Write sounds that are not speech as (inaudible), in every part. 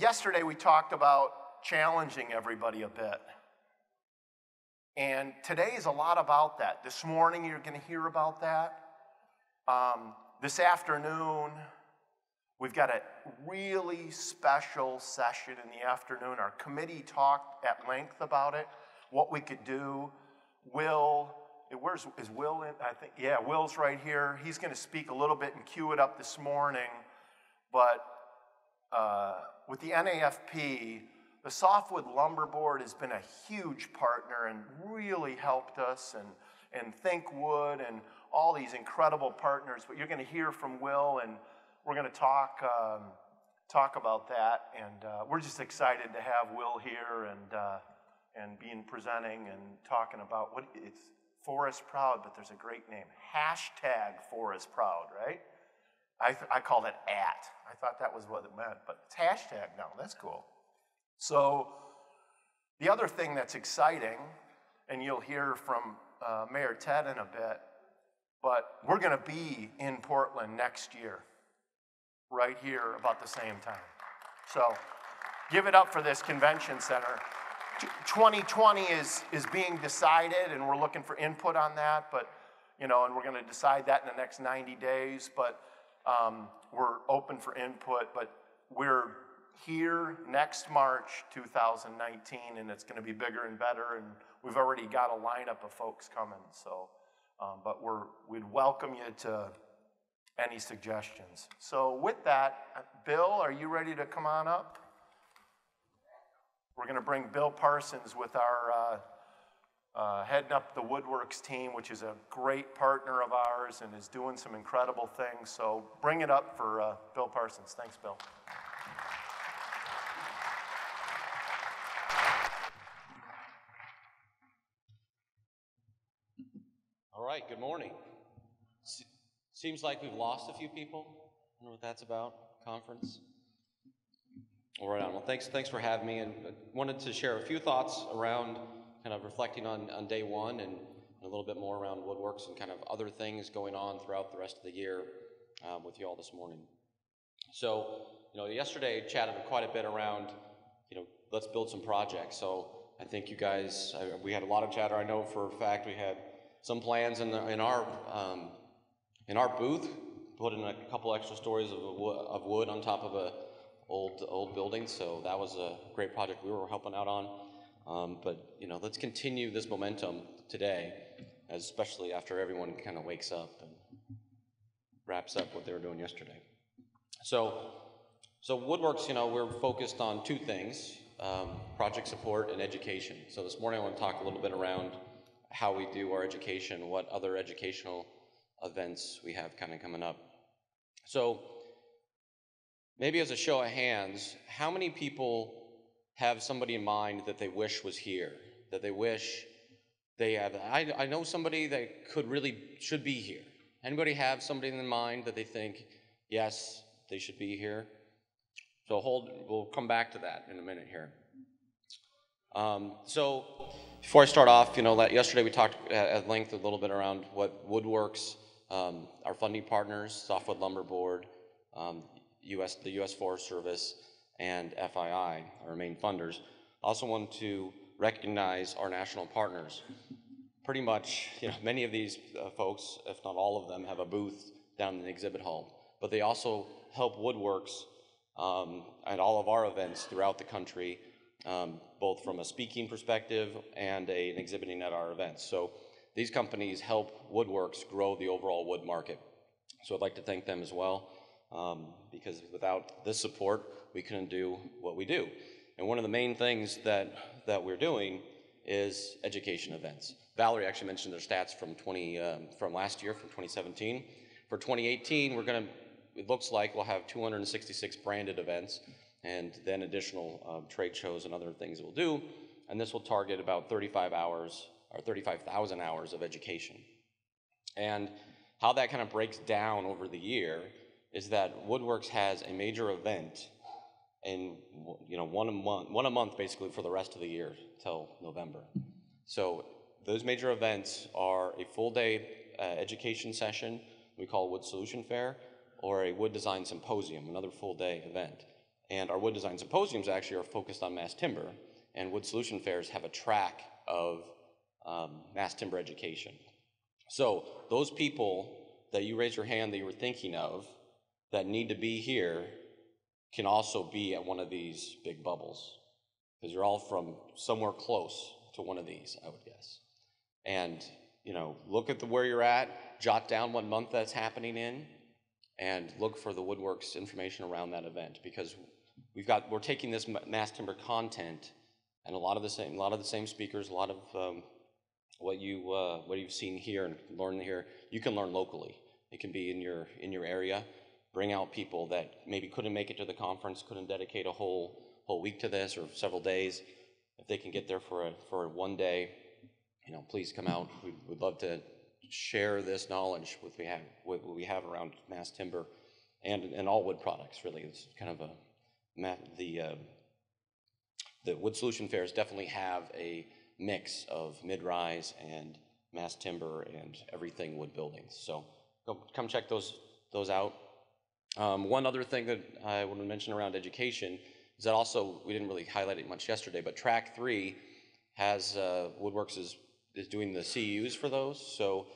yesterday we talked about challenging everybody a bit. And today is a lot about that. This morning you're going to hear about that. Um, this afternoon, we've got a really special session in the afternoon. Our committee talked at length about it, what we could do. Will, where's is Will in? I think, yeah, Will's right here. He's going to speak a little bit and cue it up this morning. But uh, with the NAFP, the Softwood Lumber Board has been a huge partner and really helped us, and, and Think Wood and all these incredible partners. But you're going to hear from Will, and we're going to talk, um, talk about that. And uh, we're just excited to have Will here and, uh, and being presenting and talking about what it's Forest Proud, but there's a great name. Hashtag Forest Proud, right? I, th- I called it at. I thought that was what it meant, but it's hashtag now. That's cool. So, the other thing that's exciting, and you'll hear from uh, Mayor Ted in a bit, but we're going to be in Portland next year, right here about the same time. So, give it up for this convention center. 2020 is, is being decided, and we're looking for input on that, but, you know, and we're going to decide that in the next 90 days, but um, we're open for input, but we're here next March 2019, and it's going to be bigger and better. And we've already got a lineup of folks coming. So, um, but we're we'd welcome you to any suggestions. So, with that, Bill, are you ready to come on up? We're going to bring Bill Parsons with our. Uh, uh, heading up the Woodworks team, which is a great partner of ours and is doing some incredible things. So bring it up for uh, Bill Parsons. Thanks, Bill. All right, good morning. Seems like we've lost a few people. I know what that's about. Conference. All right on. Well, thanks, thanks for having me, and I wanted to share a few thoughts around kind of reflecting on, on day one and, a little bit more around Woodworks and kind of other things going on throughout the rest of the year um, with you all this morning. So, you know, yesterday chatted quite a bit around, you know, let's build some projects. So I think you guys, I, we had a lot of chatter. I know for a fact we had some plans in, the, in, our, um, in our booth, put in a couple extra stories of, of wood on top of a old, old building. So that was a great project we were helping out on. Um, but, you know, let's continue this momentum today, especially after everyone kind of wakes up and wraps up what they were doing yesterday. So, so Woodworks, you know, we're focused on two things, um, project support and education. So this morning I want to talk a little bit around how we do our education, what other educational events we have kind of coming up. So, maybe as a show of hands, how many people have somebody in mind that they wish was here, that they wish they have? I, I know somebody that could really should be here. Anybody have somebody in mind that they think, yes, they should be here? So hold, we'll come back to that in a minute here. Um, so before I start off, you know, yesterday we talked at length a little bit around what Woodworks, um, our funding partners, Softwood Lumber Board, um, US, the U.S. Forest Service, and FII, our main funders. Also want to recognize our national partners. Pretty much, you know, many of these uh, folks, if not all of them, have a booth down in the exhibit hall. But they also help Woodworks um, at all of our events throughout the country um, both from a speaking perspective and a, an exhibiting at our events. So these companies help Woodworks grow the overall wood market. So I'd like to thank them as well, um, because without this support, we couldn't do what we do. And one of the main things that, that we're doing is education events. Valerie actually mentioned their stats from 20 um, from last year, from 2017. For 2018, we're going to. It looks like we'll have 266 branded events, and then additional um, trade shows and other things we'll do. And this will target about 35 hours or 35,000 hours of education. And how that kind of breaks down over the year is that Woodworks has a major event in you know one a month, one a month basically for the rest of the year till November. So those major events are a full day uh, education session we call Wood Solution Fair, or a Wood Design Symposium, another full day event. And our wood design symposiums actually are focused on mass timber, and wood solution fairs have a track of um, mass timber education. So those people that you raised your hand that you were thinking of that need to be here can also be at one of these big bubbles because you're all from somewhere close to one of these, I would guess. And you know, look at the where you're at, jot down what month that's happening in, and look for the Woodworks information around that event because we've got we're taking this mass timber content and a lot of the same a lot of the same speakers, a lot of um, what you uh, what you've seen here and learned here, you can learn locally. It can be in your in your area. Bring out people that maybe couldn't make it to the conference, couldn't dedicate a whole whole week to this or several days. If they can get there for a for one day, you know, please come out. We would love to share this knowledge with we have what we have around mass timber and and all wood products. Really, it's kind of a the uh, the wood solution fairs definitely have a mix of mid-rise and mass timber and everything wood buildings. So come check those those out. Um, one other thing that I want to mention around education is that also we didn't really highlight it much yesterday, but track three has uh, Woodworks is is doing the CEUs for those. So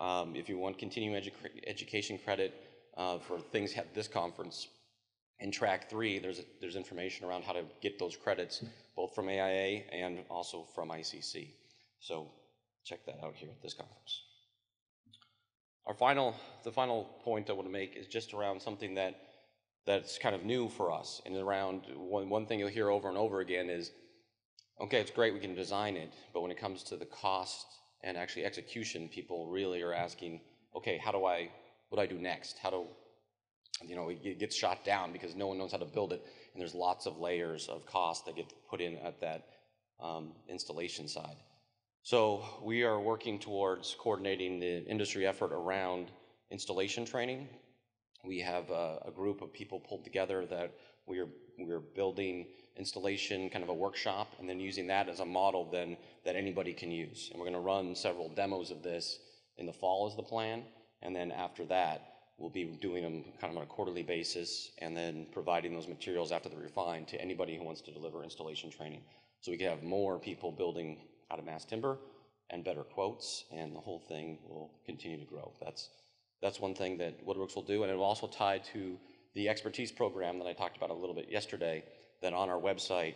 um, if you want continuing edu education credit uh, for things at this conference, in track three, there's, a, there's information around how to get those credits, both from AIA and also from ICC. So check that out here at this conference. Our final, the final point I want to make is just around something that that's kind of new for us, and around one, one thing you'll hear over and over again is, okay, it's great we can design it, but when it comes to the cost and actually execution, people really are asking, okay, how do I, what do I do next? How do you know, it gets shot down because no one knows how to build it, and there's lots of layers of cost that get put in at that um, installation side. So we are working towards coordinating the industry effort around installation training. We have a, a group of people pulled together that we are we're building installation kind of a workshop and then using that as a model then that anybody can use. And we're going to run several demos of this in the fall is the plan. And then after that, We'll be doing them kind of on a quarterly basis and then providing those materials after they're refined to anybody who wants to deliver installation training. So we can have more people building out of mass timber and better quotes, and the whole thing will continue to grow. That's, that's one thing that Woodworks will do, and it will also tie to the expertise program that I talked about a little bit yesterday, that on our website,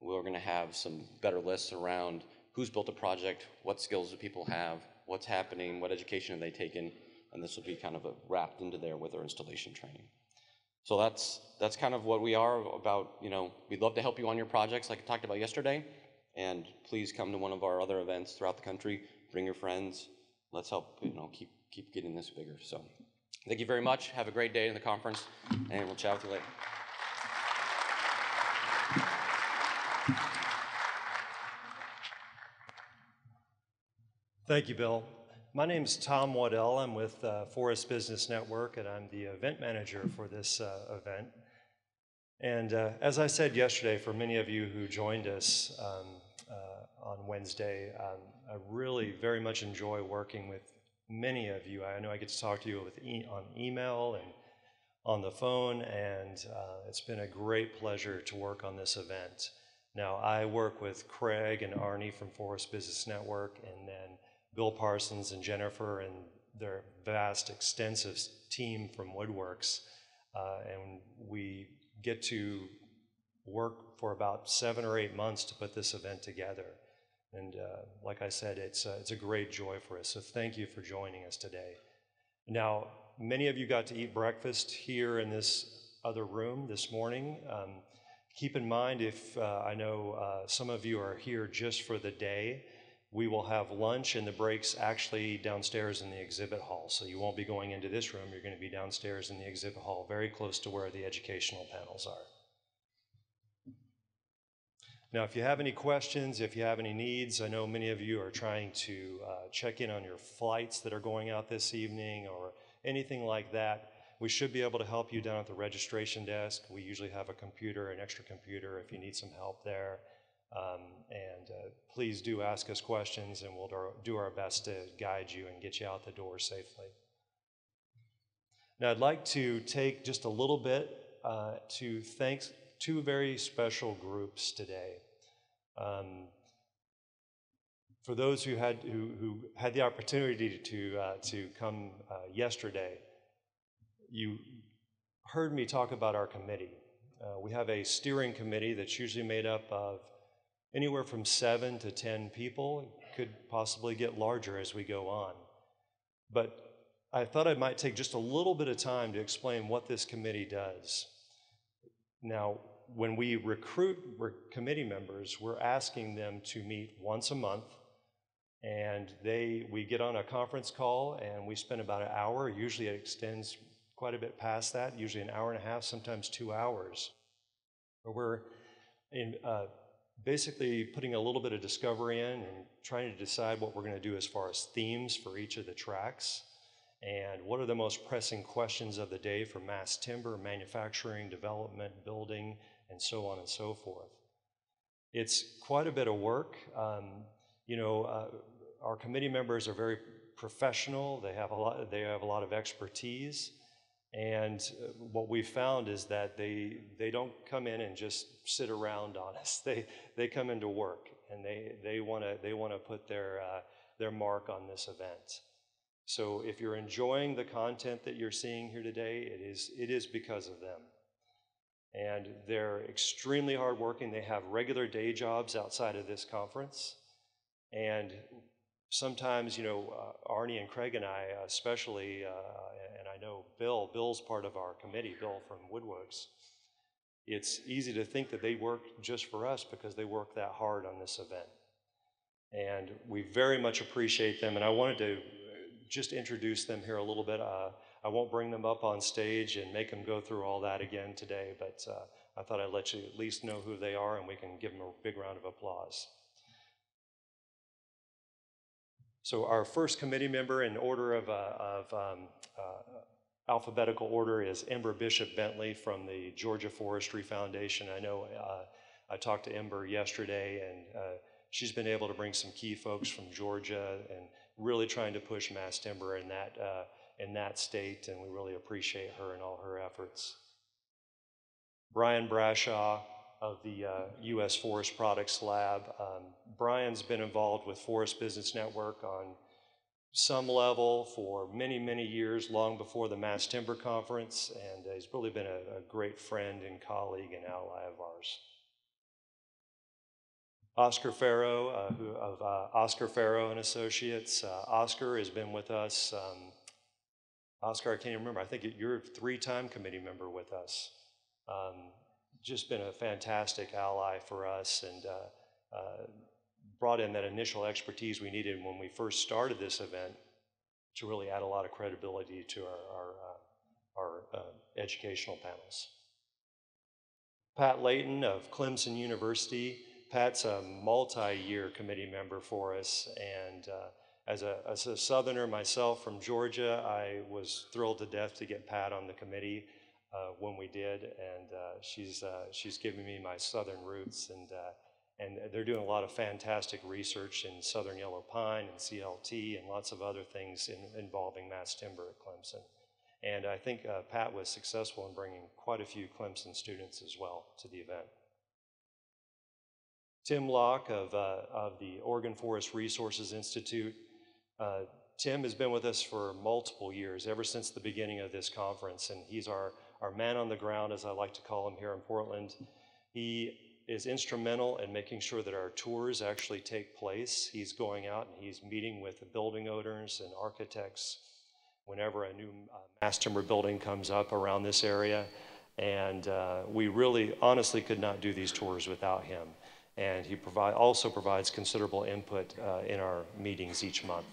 we're gonna have some better lists around who's built a project, what skills do people have, what's happening, what education have they taken, and this will be kind of wrapped into there with our installation training. So that's that's kind of what we are about. You know, we'd love to help you on your projects, like I talked about yesterday. And please come to one of our other events throughout the country. Bring your friends. Let's help. You know, keep keep getting this bigger. So, thank you very much. Have a great day in the conference, and we'll chat with you later. Thank you, Bill. My name is Tom Waddell. I'm with uh, Forest Business Network, and I'm the event manager for this uh, event. And uh, as I said yesterday, for many of you who joined us um, on Wednesday, um, I really very much enjoy working with many of you. I know I get to talk to you with e on email and on the phone, and uh, it's been a great pleasure to work on this event. Now, I work with Craig and Arnie from Forest Business Network, and then Bill Parsons and Jennifer and their vast, extensive team from Woodworks. Uh, and we get to work for about seven or eight months to put this event together. And uh, like I said, it's, uh, it's a great joy for us. So thank you for joining us today. Now, many of you got to eat breakfast here in this other room this morning. Um, keep in mind, if uh, I know uh, some of you are here just for the day, we will have lunch and the breaks actually downstairs in the exhibit hall. So you won't be going into this room, you're going to be downstairs in the exhibit hall, very close to where the educational panels are. Now, if you have any questions, if you have any needs, I know many of you are trying to uh, check in on your flights that are going out this evening or anything like that. We should be able to help you down at the registration desk. We usually have a computer, an extra computer if you need some help there. Um, and uh, please do ask us questions, and we'll do our best to guide you and get you out the door safely. Now, I'd like to take just a little bit uh, to thank two very special groups today. Um, for those who had, who, who had the opportunity to, uh, to come uh, yesterday, you heard me talk about our committee. Uh, we have a steering committee that's usually made up of anywhere from seven to 10 people. It could possibly get larger as we go on. But I thought I might take just a little bit of time to explain what this committee does. Now, when we recruit committee members, we're asking them to meet once a month and they we get on a conference call and we spend about an hour. Usually it extends quite a bit past that usually an hour and a half sometimes two hours. Where we're in, uh, basically putting a little bit of discovery in and trying to decide what we're going to do as far as themes for each of the tracks. And what are the most pressing questions of the day for mass timber manufacturing development building and so on and so forth it's quite a bit of work um, you know, uh, our committee members are very professional. They have a lot. They have a lot of expertise, and uh, what we've found is that they they don't come in and just sit around on us. (laughs) They they come into work, and they they want to they want to put their uh, their mark on this event. So if you're enjoying the content that you're seeing here today, it is it is because of them. And they're extremely hardworking. They have regular day jobs outside of this conference. And sometimes, you know, uh, Arnie and Craig and I, especially, uh, and I know Bill, Bill's part of our committee, Bill from Woodworks, it's easy to think that they work just for us because they work that hard on this event. And we very much appreciate them. And I wanted to just introduce them here a little bit. Uh, I won't bring them up on stage and make them go through all that again today, but uh, I thought I'd let you at least know who they are and we can give them a big round of applause. So our first committee member in order of, uh, of um, uh, alphabetical order is Ember Bishop Bentley from the Georgia Forestry Foundation. I know uh, I talked to Ember yesterday and uh, she's been able to bring some key folks from Georgia and really trying to push mass timber in that, uh, in that state and we really appreciate her and all her efforts. Brian Brashaw of the uh, U.S. Forest Products Lab. Um, Brian's been involved with Forest Business Network on some level for many, many years, long before the Mass Timber Conference, and uh, he's really been a, a, great friend and colleague and ally of ours. Oscar Farrow, uh, who, of uh, Oscar Farrow and Associates. Uh, Oscar has been with us. Um, Oscar, I can't even remember. I think you're a three-time committee member with us. Um, just been a fantastic ally for us and uh, uh, brought in that initial expertise we needed when we first started this event to really add a lot of credibility to our, our, uh, our uh, educational panels. Pat Layton of Clemson University. Pat's a multi-year committee member for us and uh, as a, as a Southerner myself from Georgia, I was thrilled to death to get Pat on the committee uh, when we did, and uh, she's uh, she's giving me my southern roots, and uh, and they're doing a lot of fantastic research in southern yellow pine and CLT and lots of other things in, involving mass timber at Clemson. And I think uh, Pat was successful in bringing quite a few Clemson students as well to the event. Tim Locke of, uh, of the Oregon Forest Resources Institute. Tim has been with us for multiple years, ever since the beginning of this conference, and he's our our man on the ground, as I like to call him here in Portland. He is instrumental in making sure that our tours actually take place. He's going out and he's meeting with the building owners and architects whenever a new uh, mass timber building comes up around this area. And uh, we really honestly could not do these tours without him. And he provide, also provides considerable input uh, in our meetings each month.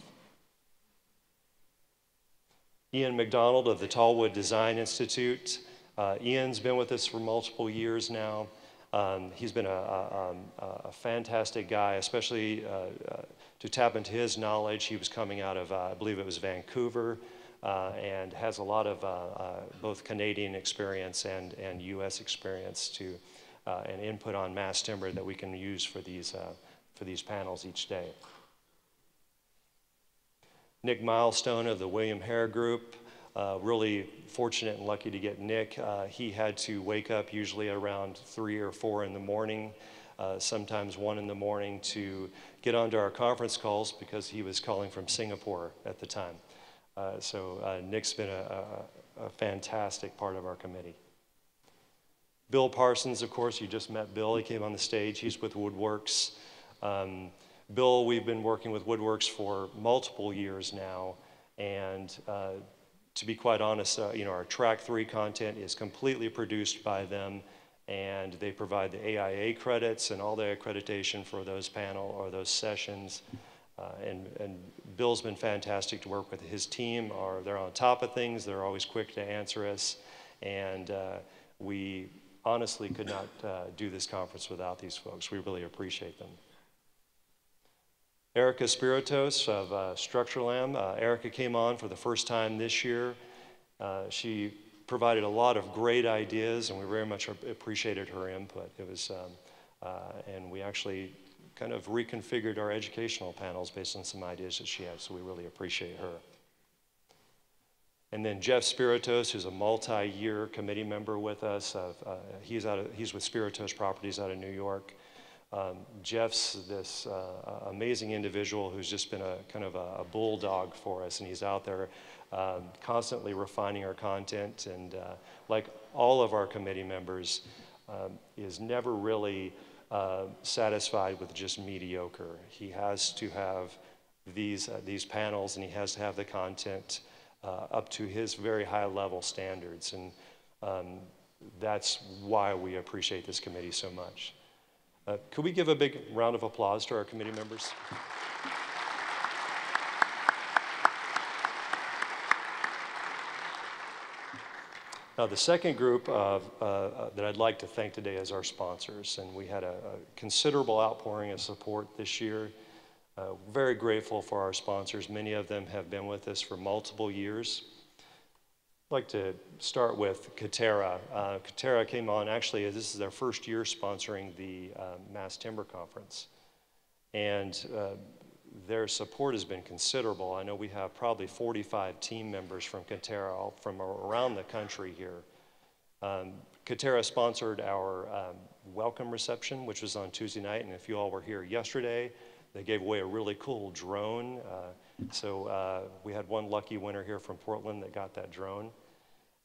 Ian McDonald of the Tallwood Design Institute. Uh, Ian's been with us for multiple years now. Um, he's been a, a, um, a, fantastic guy, especially uh, uh, to tap into his knowledge. He was coming out of, uh, I believe it was Vancouver, uh, and has a lot of uh, both Canadian experience and, and U.S. experience to, and input on mass timber that we can use for these, for these panels each day. Nick Milestone of the William Hare Group. Uh, really fortunate and lucky to get Nick. Uh, he had to wake up usually around three or four in the morning, uh, sometimes one in the morning, to get onto our conference calls because he was calling from Singapore at the time. Uh, so uh, Nick's been a, a, a fantastic part of our committee. Bill Parsons, of course, you just met Bill. He came on the stage. He's with Woodworks. Um, Bill, we've been working with Woodworks for multiple years now, and uh, to be quite honest, uh, you know, our track three content is completely produced by them, and they provide the AIA credits and all the accreditation for those panel or those sessions. Uh, and, and Bill's been fantastic to work with. His team are they're on top of things. They're always quick to answer us, and uh, we honestly could not uh, do this conference without these folks. We really appreciate them. Erica Spiritos of uh, Structurlam. Uh, Erica came on for the first time this year. Uh, she provided a lot of great ideas, and we very much appreciated her input. It was, um, uh, and we actually kind of reconfigured our educational panels based on some ideas that she had, so we really appreciate her. And then Jeff Spiritos, who's a multi-year committee member with us. Uh, he's, out of, he's with Spiritos Properties out of New York. Um, Jeff's this uh, amazing individual who's just been a kind of a, a bulldog for us, and he's out there um, constantly refining our content. And uh, like all of our committee members, um, is never really uh, satisfied with just mediocre. He has to have these uh, these panels, and he has to have the content uh, up to his very high level standards, and um, that's why we appreciate this committee so much. Uh, could we give a big round of applause to our committee members? Now, the second group of, uh, uh, that I'd like to thank today is our sponsors, and we had a, a considerable outpouring of support this year. Uh, very grateful for our sponsors. Many of them have been with us for multiple years. I'd like to start with Katerra. Uh, Katerra came on, actually, this is their first year sponsoring the uh, Mass Timber Conference. And uh, their support has been considerable. I know we have probably 45 team members from Katerra from around the country here. Um, Katerra sponsored our um, welcome reception, which was on Tuesday night. And if you all were here yesterday, they gave away a really cool drone. Uh, so uh, we had one lucky winner here from Portland that got that drone.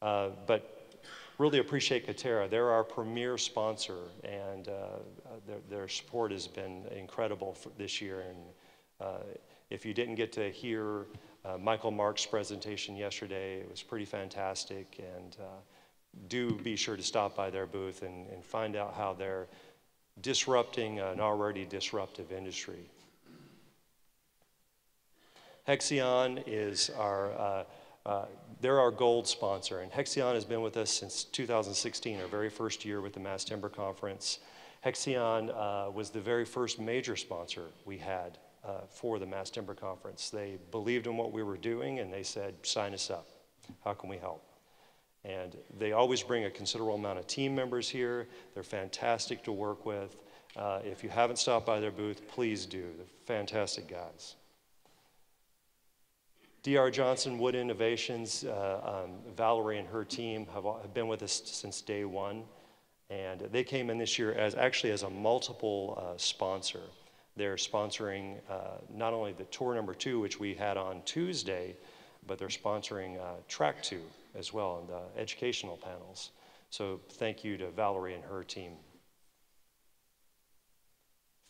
Uh, but really appreciate Katerra. They're our premier sponsor, and uh, their, their, support has been incredible this year. And uh, if you didn't get to hear uh, Michael Mark's presentation yesterday, it was pretty fantastic. And do be sure to stop by their booth and, and find out how they're disrupting an already disruptive industry. Hexion is our, uh, uh, they're our gold sponsor, and Hexion has been with us since 2016, our very first year with the Mass Timber Conference. Hexion uh, was the very first major sponsor we had uh, for the Mass Timber Conference. They believed in what we were doing, and they said, sign us up. How can we help? And they always bring a considerable amount of team members here. They're fantastic to work with. Uh, if you haven't stopped by their booth, please do. They're fantastic guys. DR Johnson Wood Innovations, uh, um, Valerie and her team have, have, been with us since day one. And they came in this year as actually as a multiple uh, sponsor. They're sponsoring uh, not only the tour number two, which we had on Tuesday, but they're sponsoring uh, track two as well and the educational panels. So thank you to Valerie and her team.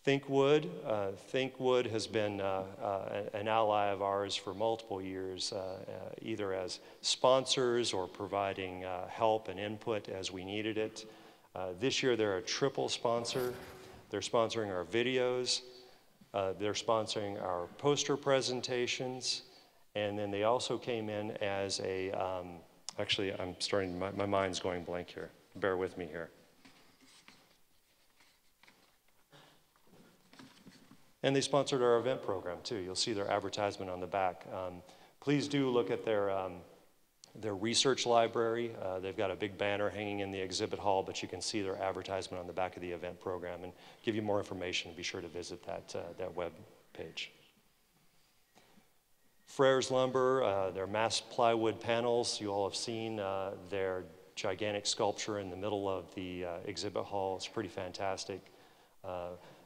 ThinkWood. Uh, ThinkWood has been uh, uh, an ally of ours for multiple years, uh, uh, either as sponsors or providing uh, help and input as we needed it. this year, they're a triple sponsor. They're sponsoring our videos, they're sponsoring our poster presentations, and then they also came in as a, um, actually, I'm starting, my, my mind's going blank here. Bear with me here. And they sponsored our event program too. You'll see their advertisement on the back. Um, please do look at their, um, their research library. Uh, they've got a big banner hanging in the exhibit hall, but you can see their advertisement on the back of the event program and give you more information. Be sure to visit that, uh, that web page. Freres Lumber, uh, their mass plywood panels, you all have seen uh, their gigantic sculpture in the middle of the uh, exhibit hall. It's pretty fantastic.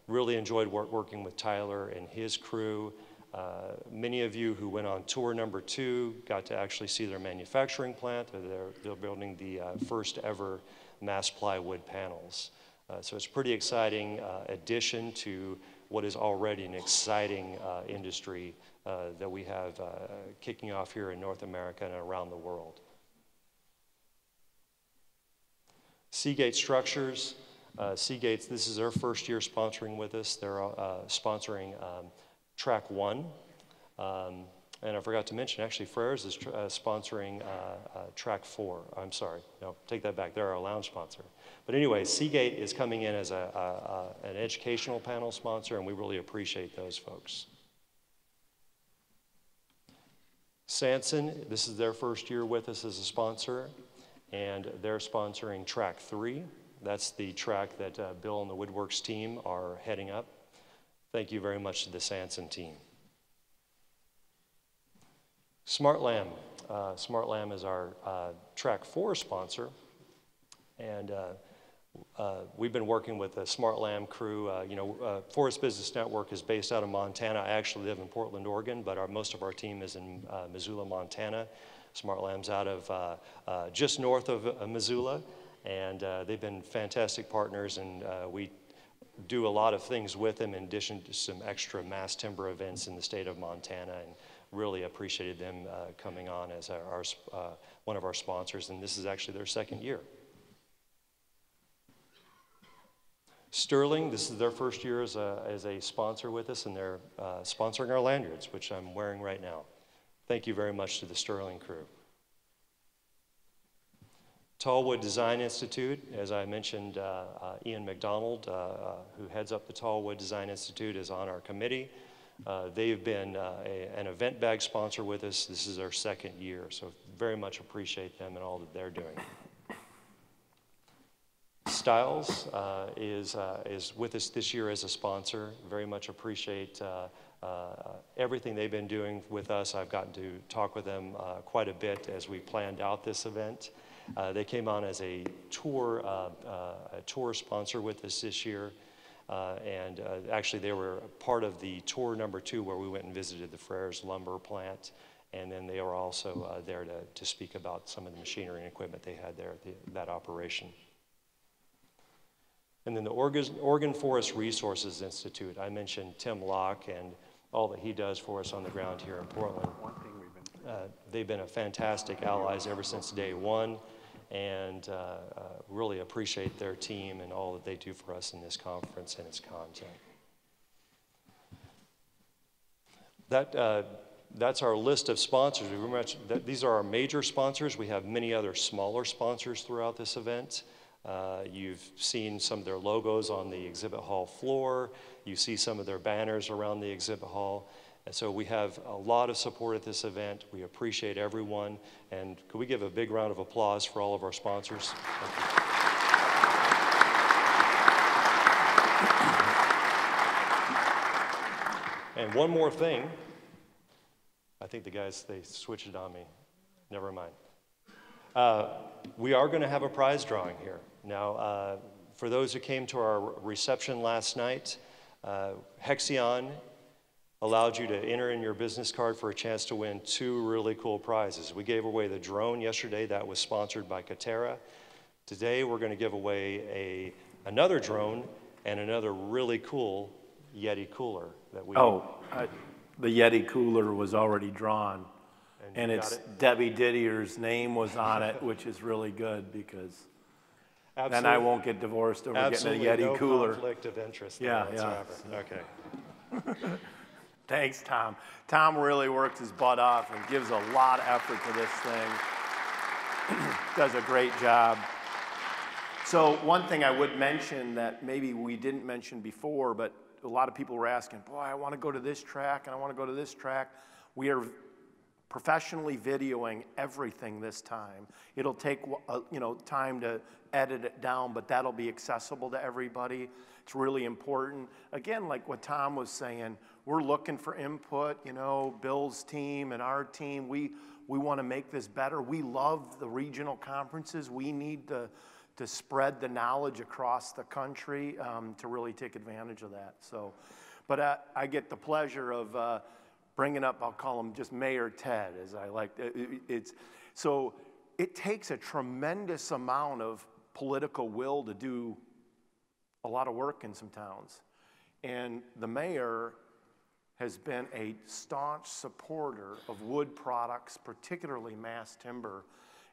Really enjoyed work, working with Tyler and his crew. Uh, many of you who went on tour number two got to actually see their manufacturing plant. They're, they're building the uh, first ever mass plywood panels. Uh, so it's a pretty exciting uh, addition to what is already an exciting uh, industry uh, that we have kicking off here in North America and around the world. Seagate Structures, Seagate's, this is their first year sponsoring with us. They're sponsoring um, track one. Um, and I forgot to mention, actually, Freres is uh, sponsoring uh, uh, track four. I'm sorry, no, take that back. They're our lounge sponsor. But anyway, Seagate is coming in as a, a, a, an educational panel sponsor, and we really appreciate those folks. Sansin, this is their first year with us as a sponsor, and they're sponsoring track three. That's the track that uh, Bill and the Woodworks team are heading up. Thank you very much to the Sansin team. SmartLam. Uh, SmartLam is our uh, Track 4 sponsor. And uh, uh we've been working with the SmartLam crew. Uh, you know, uh, Forest Business Network is based out of Montana. I actually live in Portland, Oregon, but our, most of our team is in Missoula, Montana. SmartLam's out of just north of Missoula. And they've been fantastic partners, and we do a lot of things with them in addition to some extra mass timber events in the state of Montana and really appreciated them uh, coming on as our, our uh, one of our sponsors and this is actually their second year. Sterling, this is their first year as a, as a sponsor with us and they're uh, sponsoring our lanyards, which I'm wearing right now. Thank you very much to the Sterling crew. Tallwood Design Institute, as I mentioned, uh, uh, Ian McDonald, uh, uh, who heads up the Tallwood Design Institute, is on our committee. Uh, they've been uh, a, an event bag sponsor with us. This is our second year, so very much appreciate them and all that they're doing. Stiles is, is with us this year as a sponsor. Very much appreciate everything they've been doing with us. I've gotten to talk with them quite a bit as we planned out this event. Uh, they came on as a tour, uh, uh, a tour sponsor with us this year. Uh, and uh, actually, they were part of the tour number two where we went and visited the Freres lumber plant. And then they were also there to, to speak about some of the machinery and equipment they had there at the, that operation. And then the Oregon, Oregon Forest Resources Institute. I mentioned Tim Locke and all that he does for us on the ground here in Portland. Uh, they've been a fantastic allies ever since day one and uh, uh, really appreciate their team and all that they do for us in this conference and its content. That, uh, that's our list of sponsors. We much, these are our major sponsors. We have many other smaller sponsors throughout this event. Uh, you've seen some of their logos on the exhibit hall floor. You see some of their banners around the exhibit hall. And so we have a lot of support at this event. We appreciate everyone. And could we give a big round of applause for all of our sponsors? And one more thing. I think the guys, they switched it on me. Never mind. Uh, we are going to have a prize drawing here. Now, uh, for those who came to our reception last night, uh, Hexion allowed you to enter in your business card for a chance to win two really cool prizes. We gave away the drone yesterday, that was sponsored by Katerra. Today we're going to give away a, another drone and another really cool Yeti cooler that we. Oh, uh, the Yeti cooler was already drawn. And, and it's it? Debbie Didier's name was on it, which is really good because Absolutely. then I won't get divorced over Absolutely getting a Yeti no cooler. conflict of interest. Yeah, yeah. Okay. (laughs) Thanks, Tom. Tom really works his butt off and gives a lot of effort to this thing. (clears throat) Does a great job. So one thing I would mention that maybe we didn't mention before, but a lot of people were asking, boy, I want to go to this track and I want to go to this track. We are professionally videoing everything this time. It'll take uh, you know time to edit it down, but that'll be accessible to everybody. It's really important. Again, like what Tom was saying, we're looking for input. You know, Bill's team and our team. We we want to make this better. We love the regional conferences. We need to to spread the knowledge across the country um, to really take advantage of that. So, but uh, I get the pleasure of. Uh, bringing up, I'll call him just Mayor Ted, as I like. It, it's, so it takes a tremendous amount of political will to do a lot of work in some towns. And the mayor has been a staunch supporter of wood products, particularly mass timber.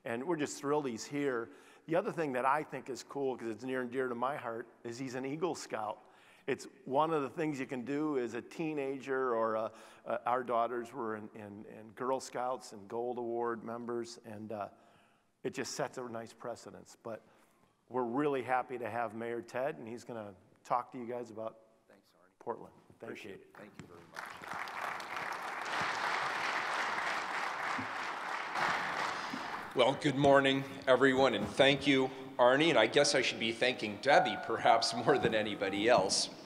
And we're just thrilled he's here. The other thing that I think is cool, because it's near and dear to my heart, is he's an Eagle Scout it's one of the things you can do as a teenager or a, uh, our daughters were in, in, in, Girl Scouts and Gold Award members, and uh, it just sets a nice precedence. But we're really happy to have Mayor Ted, and he's going to talk to you guys about Thanks. Portland. Thank Appreciate you. it. Thank you very much. Well, good morning, everyone, and thank you, Arnie. And I guess I should be thanking Debbie perhaps (laughs) more than anybody else. (laughs)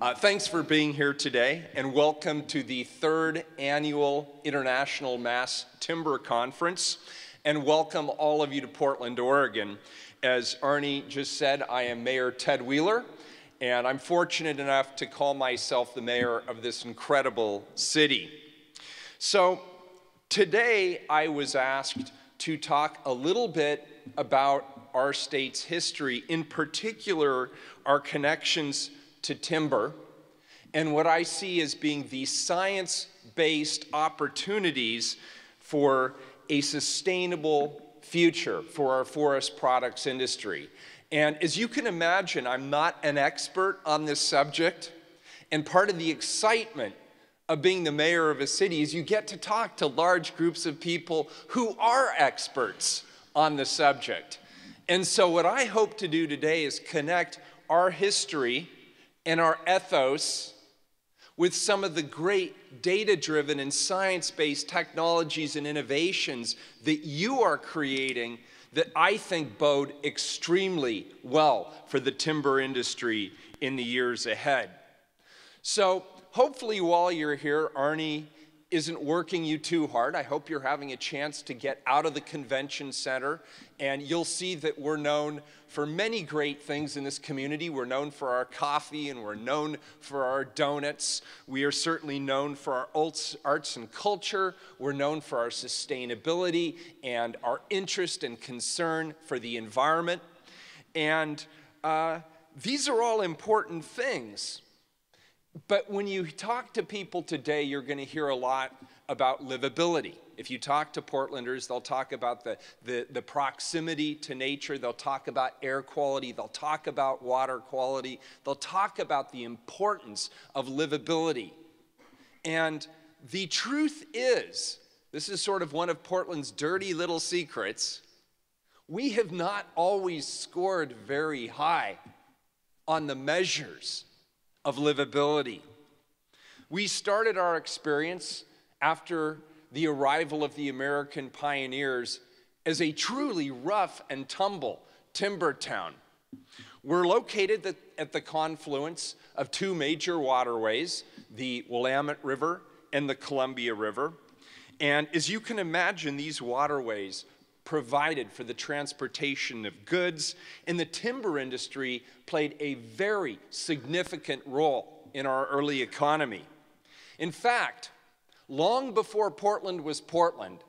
Uh, thanks for being here today, and welcome to the third annual International Mass Timber Conference. And welcome all of you to Portland, Oregon. As Arnie just said, I am Mayor Ted Wheeler, and I'm fortunate enough to call myself the mayor of this incredible city. So today I was asked to talk a little bit about our state's history, in particular, our connections to timber and what I see as being the science based opportunities for a sustainable future for our forest products industry. And as you can imagine, I'm not an expert on this subject. And part of the excitement of being the mayor of a city is you get to talk to large groups of people who are experts on the subject. And so, what I hope to do today is connect our history and our ethos with some of the great data driven and science based technologies and innovations that you are creating that I think bode extremely well for the timber industry in the years ahead. So, hopefully, while you're here, Arnie isn't working you too hard. I hope you're having a chance to get out of the convention center, and you'll see that we're known for many great things in this community. We're known for our coffee and we're known for our donuts. We are certainly known for our arts and culture. We're known for our sustainability and our interest and concern for the environment. And uh, these are all important things. But when you talk to people today, you're going to hear a lot about livability. If you talk to Portlanders, they'll talk about the, the, the, proximity to nature, they'll talk about air quality, they'll talk about water quality, they'll talk about the importance of livability. And the truth is, this is sort of one of Portland's dirty little secrets. We have not always scored very high on the measures of livability. We started our experience after the arrival of the American pioneers as a truly rough and tumble timber town. We're located at the confluence of two major waterways, the Willamette River and the Columbia River. And as you can imagine, these waterways provided for the transportation of goods, and the timber industry played a very significant role in our early economy. In fact, long before Portland was Portland,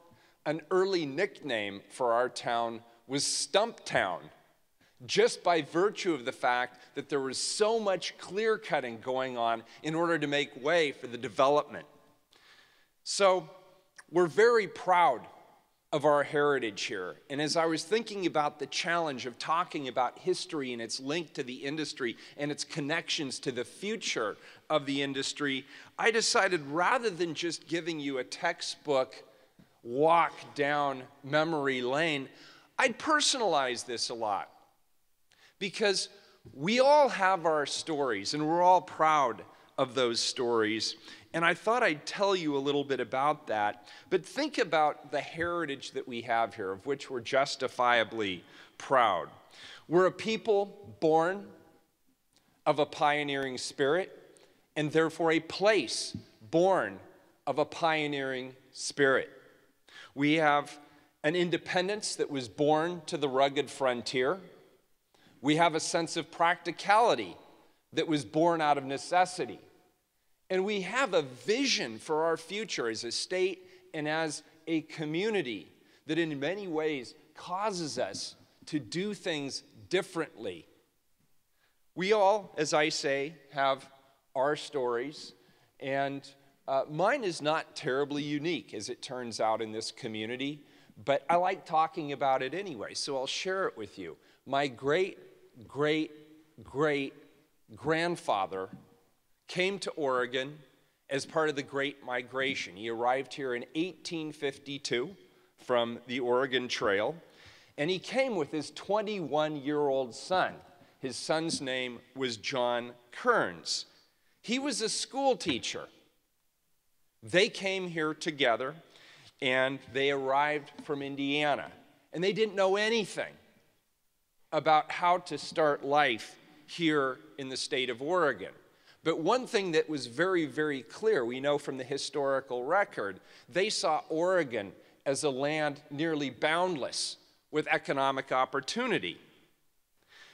an early nickname for our town was Stumptown, just by virtue of the fact that there was so much clear cutting going on in order to make way for the development. So, we're very proud of our heritage here. And as I was thinking about the challenge of talking about history and its link to the industry and its connections to the future of the industry, I decided rather than just giving you a textbook walk down memory lane, I'd personalize this a lot. Because we all have our stories and we're all proud of those stories. And I thought I'd tell you a little bit about that. But think about the heritage that we have here, of which we're justifiably proud. We're a people born of a pioneering spirit, and therefore a place born of a pioneering spirit. We have an independence that was born to the rugged frontier. We have a sense of practicality that was born out of necessity. And we have a vision for our future as a state and as a community that, in many ways, causes us to do things differently. We all, as I say, have our stories, and uh, mine is not terribly unique, as it turns out, in this community, but I like talking about it anyway, so I'll share it with you. My great, great, great grandfather came to Oregon as part of the Great Migration. He arrived here in 1852 from the Oregon Trail, and he came with his 21 year old son. His son's name was John Kearns. He was a school teacher. They came here together and they arrived from Indiana, and they didn't know anything about how to start life here in the state of Oregon. But one thing that was very, very clear, we know from the historical record, they saw Oregon as a land nearly boundless with economic opportunity.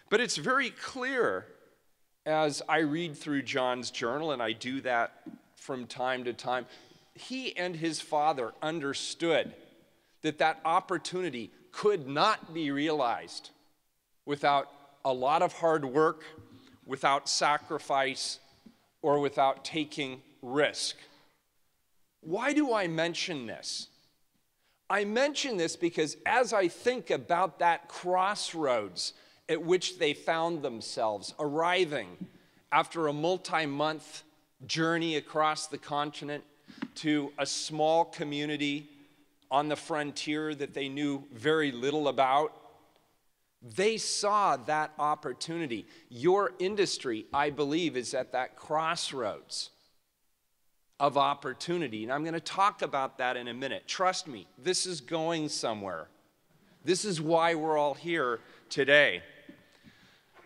But it's very clear as I read through John's journal, and I do that from time to time, he and his father understood that that opportunity could not be realized without a lot of hard work, without sacrifice, or without taking risk. Why do I mention this? I mention this because as I think about that crossroads at which they found themselves, arriving after a multi month journey across the continent to a small community on the frontier that they knew very little about, they saw that opportunity. Your industry, I believe, is at that crossroads of opportunity. And I'm going to talk about that in a minute. Trust me, this is going somewhere. This is why we're all here today.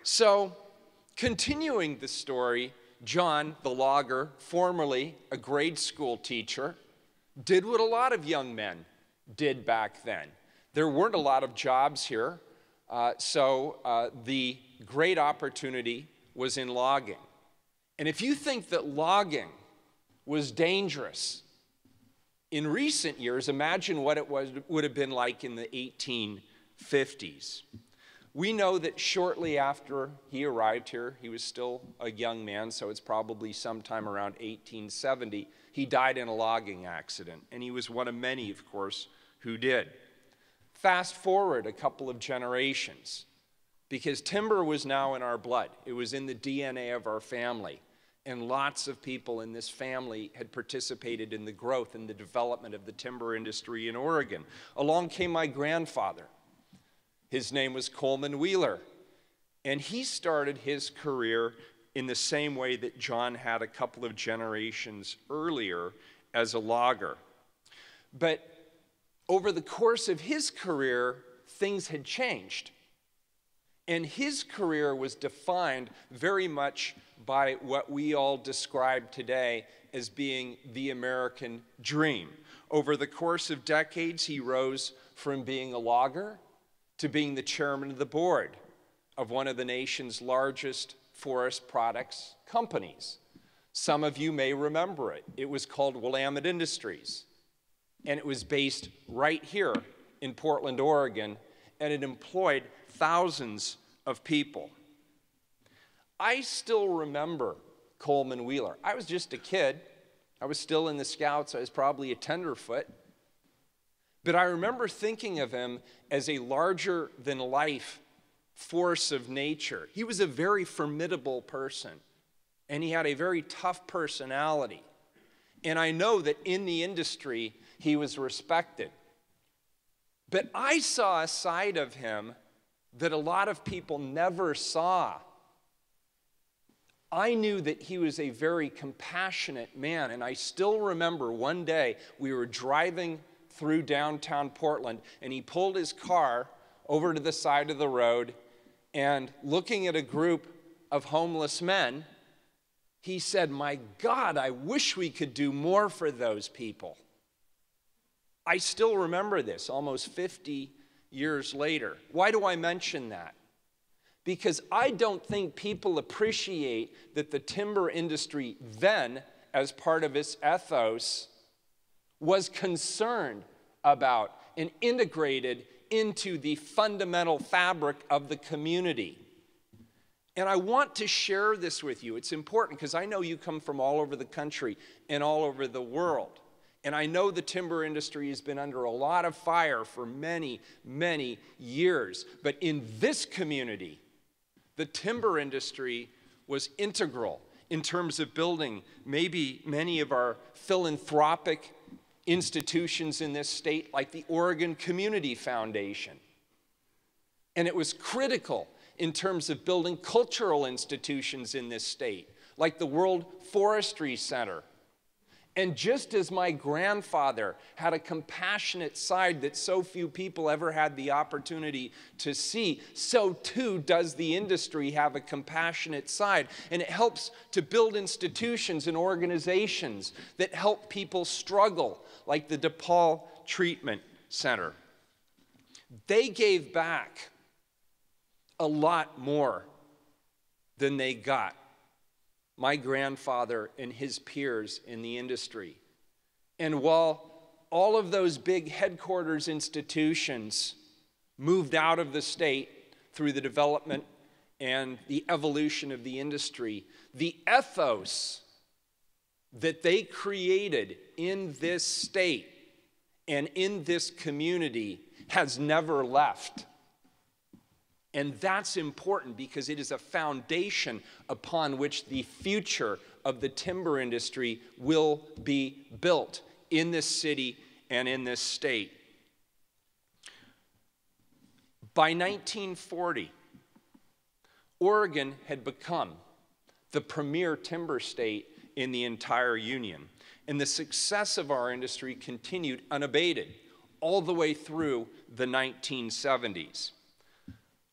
So, continuing the story, John, the logger, formerly a grade school teacher, did what a lot of young men did back then. There weren't a lot of jobs here. Uh, so uh, the great opportunity was in logging. And if you think that logging was dangerous, in recent years, imagine what it was, would have been like in the 1850s. We know that shortly after he arrived here, he was still a young man, so it's probably sometime around 1870, he died in a logging accident. And he was one of many, of course, who did. Fast forward a couple of generations, because timber was now in our blood, it was in the DNA of our family. And lots of people in this family had participated in the growth and the development of the timber industry in Oregon. Along came my grandfather. His name was Coleman Wheeler. And he started his career in the same way that John had a couple of generations earlier as a logger. But over the course of his career, things had changed. And his career was defined very much by what we all describe today as being the American dream. Over the course of decades, he rose from being a logger to being the chairman of the board of one of the nation's largest forest products companies. Some of you may remember it. It was called Willamette Industries and it was based right here in Portland, Oregon, and it employed thousands of people. I still remember Coleman Wheeler. I was just a kid. I was still in the Scouts. I was probably a tenderfoot. But I remember thinking of him as a larger than life force of nature. He was a very formidable person, and he had a very tough personality. And I know that in the industry, he was respected. But I saw a side of him that a lot of people never saw. I knew that he was a very compassionate man. And I still remember one day we were driving through downtown Portland, and he pulled his car over to the side of the road and looking at a group of homeless men, he said, My God, I wish we could do more for those people. I still remember this almost 50 years later. Why do I mention that? Because I don't think people appreciate that the timber industry then, as part of its ethos, was concerned about and integrated into the fundamental fabric of the community. And I want to share this with you. It's important because I know you come from all over the country and all over the world. And I know the timber industry has been under a lot of fire for many, many years. But in this community, the timber industry was integral in terms of building maybe many of our philanthropic institutions in this state, like the Oregon Community Foundation. And it was critical in terms of building cultural institutions in this state, like the World Forestry Center and just as my grandfather had a compassionate side that so few people ever had the opportunity to see, so too does the industry have a compassionate side. And it helps to build institutions and organizations that help people struggle, like the DePaul Treatment Center. They gave back a lot more than they got my grandfather and his peers in the industry. And while all of those big headquarters institutions moved out of the state through the development and the evolution of the industry, the ethos that they created in this state and in this community has never left. And that's important because it is a foundation upon which the future of the timber industry will be built in this city and in this state. By 1940, Oregon had become the premier timber state in the entire Union. And the success of our industry continued unabated all the way through the 1970s.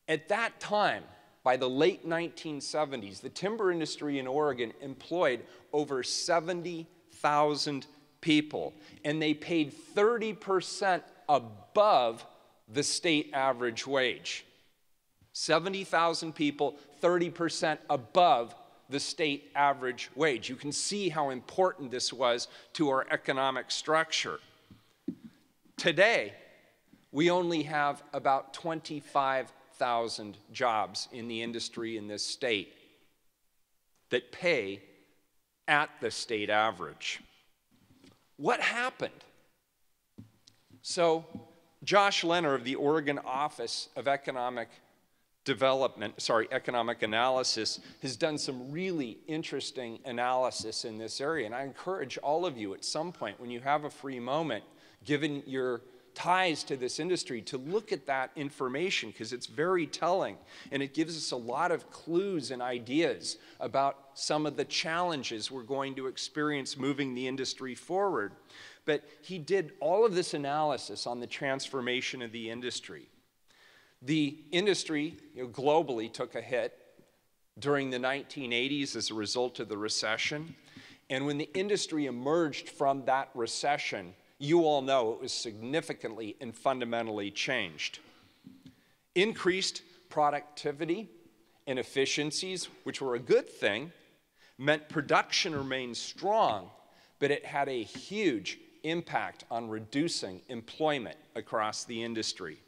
At that time, by the late 1970s, the timber industry in Oregon employed over 70,000 people, and they paid 30% above the state average wage. 70,000 people, 30% above the state average wage. You can see how important this was to our economic structure. Today, we only have about 25 1,000 jobs in the industry in this state that pay at the state average. What happened? So, Josh Lehner of the Oregon Office of Economic Development, sorry, Economic Analysis, has done some really interesting analysis in this area. And I encourage all of you at some point, when you have a free moment, given your ties to this industry to look at that information because it's very telling and it gives us a lot of clues and ideas about some of the challenges we're going to experience moving the industry forward. But he did all of this analysis on the transformation of the industry. The industry you know, globally took a hit during the 1980s as a result of the recession. And when the industry emerged from that recession, you all know it was significantly and fundamentally changed. Increased productivity and efficiencies, which were a good thing, meant production remained strong, but it had a huge impact on reducing employment across the industry.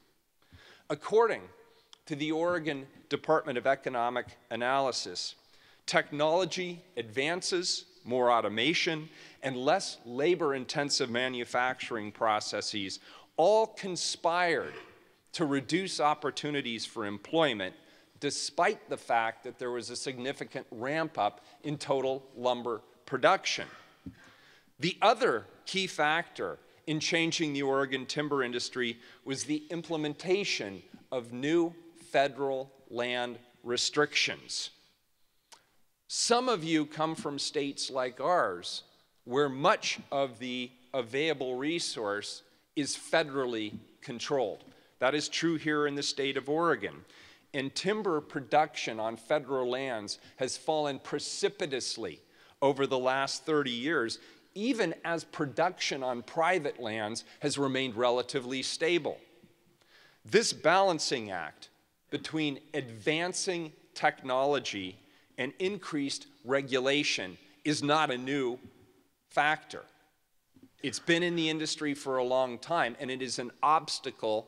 According to the Oregon Department of Economic Analysis, technology advances, more automation, and less labor intensive manufacturing processes all conspired to reduce opportunities for employment despite the fact that there was a significant ramp up in total lumber production. The other key factor in changing the Oregon timber industry was the implementation of new federal land restrictions. Some of you come from states like ours, where much of the available resource is federally controlled. That is true here in the state of Oregon. And timber production on federal lands has fallen precipitously over the last 30 years, even as production on private lands has remained relatively stable. This balancing act between advancing technology and increased regulation is not a new factor. It's been in the industry for a long time, and it is an obstacle,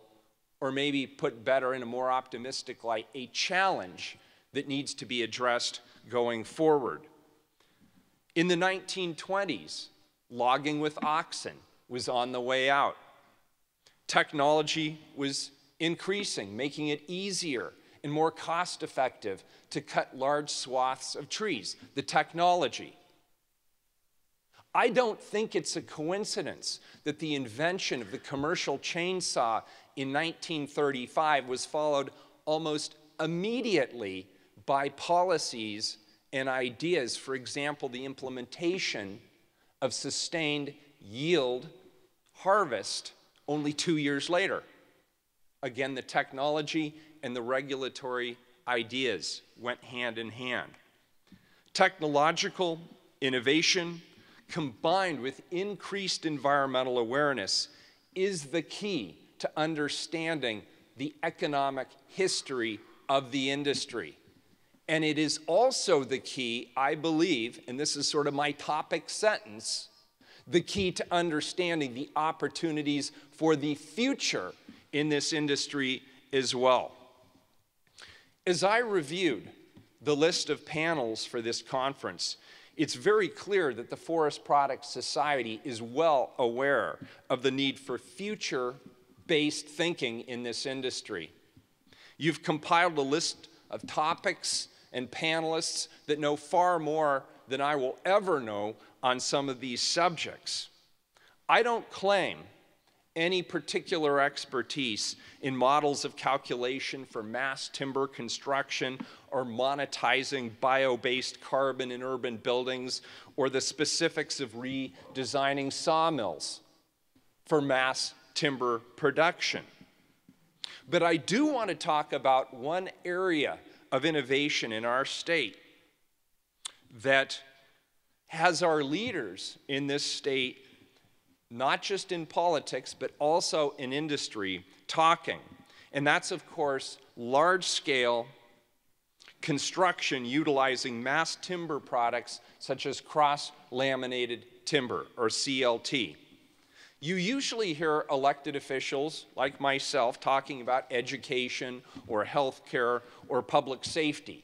or maybe put better in a more optimistic light, a challenge that needs to be addressed going forward. In the 1920s, logging with oxen was on the way out. Technology was increasing, making it easier and more cost effective to cut large swaths of trees. The technology. I don't think it's a coincidence that the invention of the commercial chainsaw in 1935 was followed almost immediately by policies and ideas, for example, the implementation of sustained yield harvest only two years later. Again, the technology and the regulatory ideas went hand in hand. Technological innovation combined with increased environmental awareness is the key to understanding the economic history of the industry. And it is also the key, I believe, and this is sort of my topic sentence, the key to understanding the opportunities for the future in this industry as well. As I reviewed the list of panels for this conference, it's very clear that the Forest Products Society is well aware of the need for future based thinking in this industry. You've compiled a list of topics and panelists that know far more than I will ever know on some of these subjects. I don't claim any particular expertise in models of calculation for mass timber construction or monetizing bio based carbon in urban buildings or the specifics of redesigning sawmills for mass timber production. But I do want to talk about one area of innovation in our state that has our leaders in this state not just in politics, but also in industry, talking. And that's, of course, large scale construction utilizing mass timber products such as cross laminated timber or CLT. You usually hear elected officials like myself talking about education or healthcare or public safety.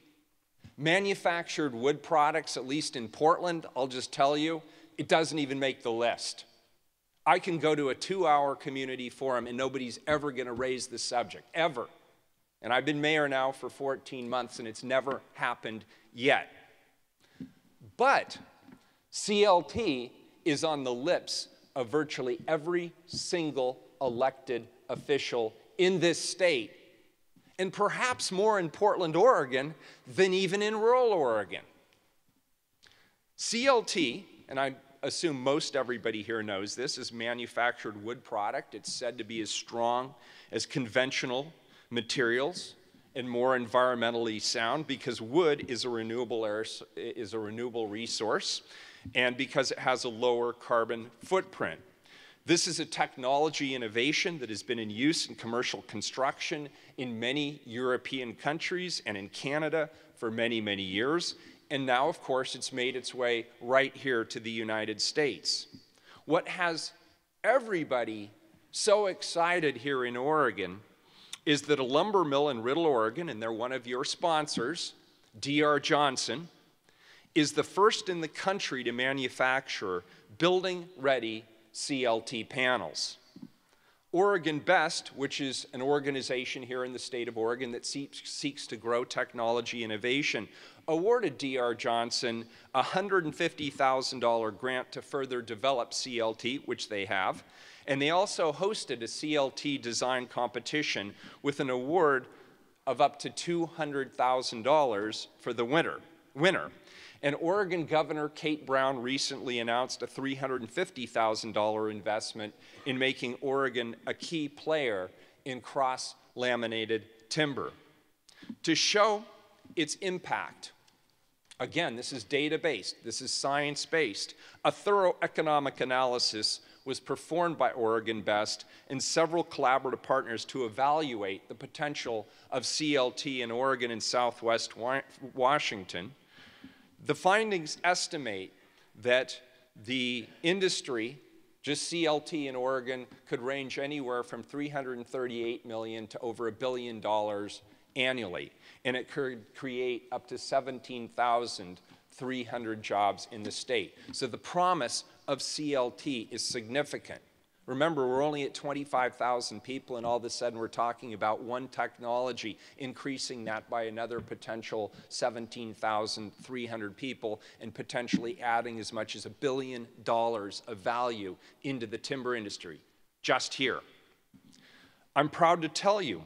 Manufactured wood products, at least in Portland, I'll just tell you, it doesn't even make the list. I can go to a two hour community forum and nobody's ever going to raise the subject, ever. And I've been mayor now for 14 months and it's never happened yet. But CLT is on the lips of virtually every single elected official in this state, and perhaps more in Portland, Oregon, than even in rural Oregon. CLT, and I assume most everybody here knows this, is manufactured wood product. It's said to be as strong as conventional materials and more environmentally sound because wood is a renewable, air, is a renewable resource and because it has a lower carbon footprint. This is a technology innovation that has been in use in commercial construction in many European countries and in Canada for many, many years. And now, of course, it's made its way right here to the United States. What has everybody so excited here in Oregon is that a lumber mill in Riddle, Oregon, and they're one of your sponsors, D.R. Johnson, is the first in the country to manufacture building ready CLT panels. Oregon Best, which is an organization here in the state of Oregon that seeks, seeks to grow technology innovation, awarded D.R. Johnson a $150,000 grant to further develop CLT, which they have. And they also hosted a CLT design competition with an award of up to $200,000 for the winner. winner. And Oregon Governor Kate Brown recently announced a $350,000 investment in making Oregon a key player in cross laminated timber. To show its impact, again, this is data based, this is science based, a thorough economic analysis was performed by Oregon Best and several collaborative partners to evaluate the potential of CLT in Oregon and Southwest Washington. The findings estimate that the industry, just CLT in Oregon, could range anywhere from 338 million to over a billion dollars annually, and it could create up to 17,300 jobs in the state. So the promise of CLT is significant. Remember, we're only at 25,000 people, and all of a sudden we're talking about one technology increasing that by another potential 17,300 people and potentially adding as much as a billion dollars of value into the timber industry just here. I'm proud to tell you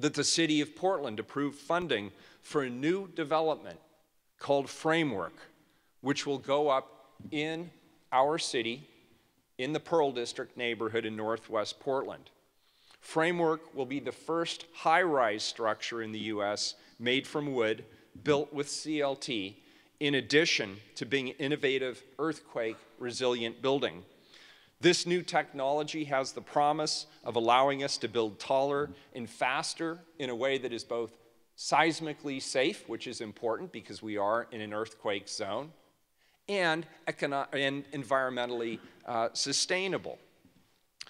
that the City of Portland approved funding for a new development called Framework, which will go up in our city in the Pearl District neighborhood in northwest Portland. Framework will be the first high rise structure in the U.S. made from wood, built with CLT, in addition to being innovative earthquake resilient building. This new technology has the promise of allowing us to build taller and faster in a way that is both seismically safe, which is important because we are in an earthquake zone, and, and environmentally uh, sustainable.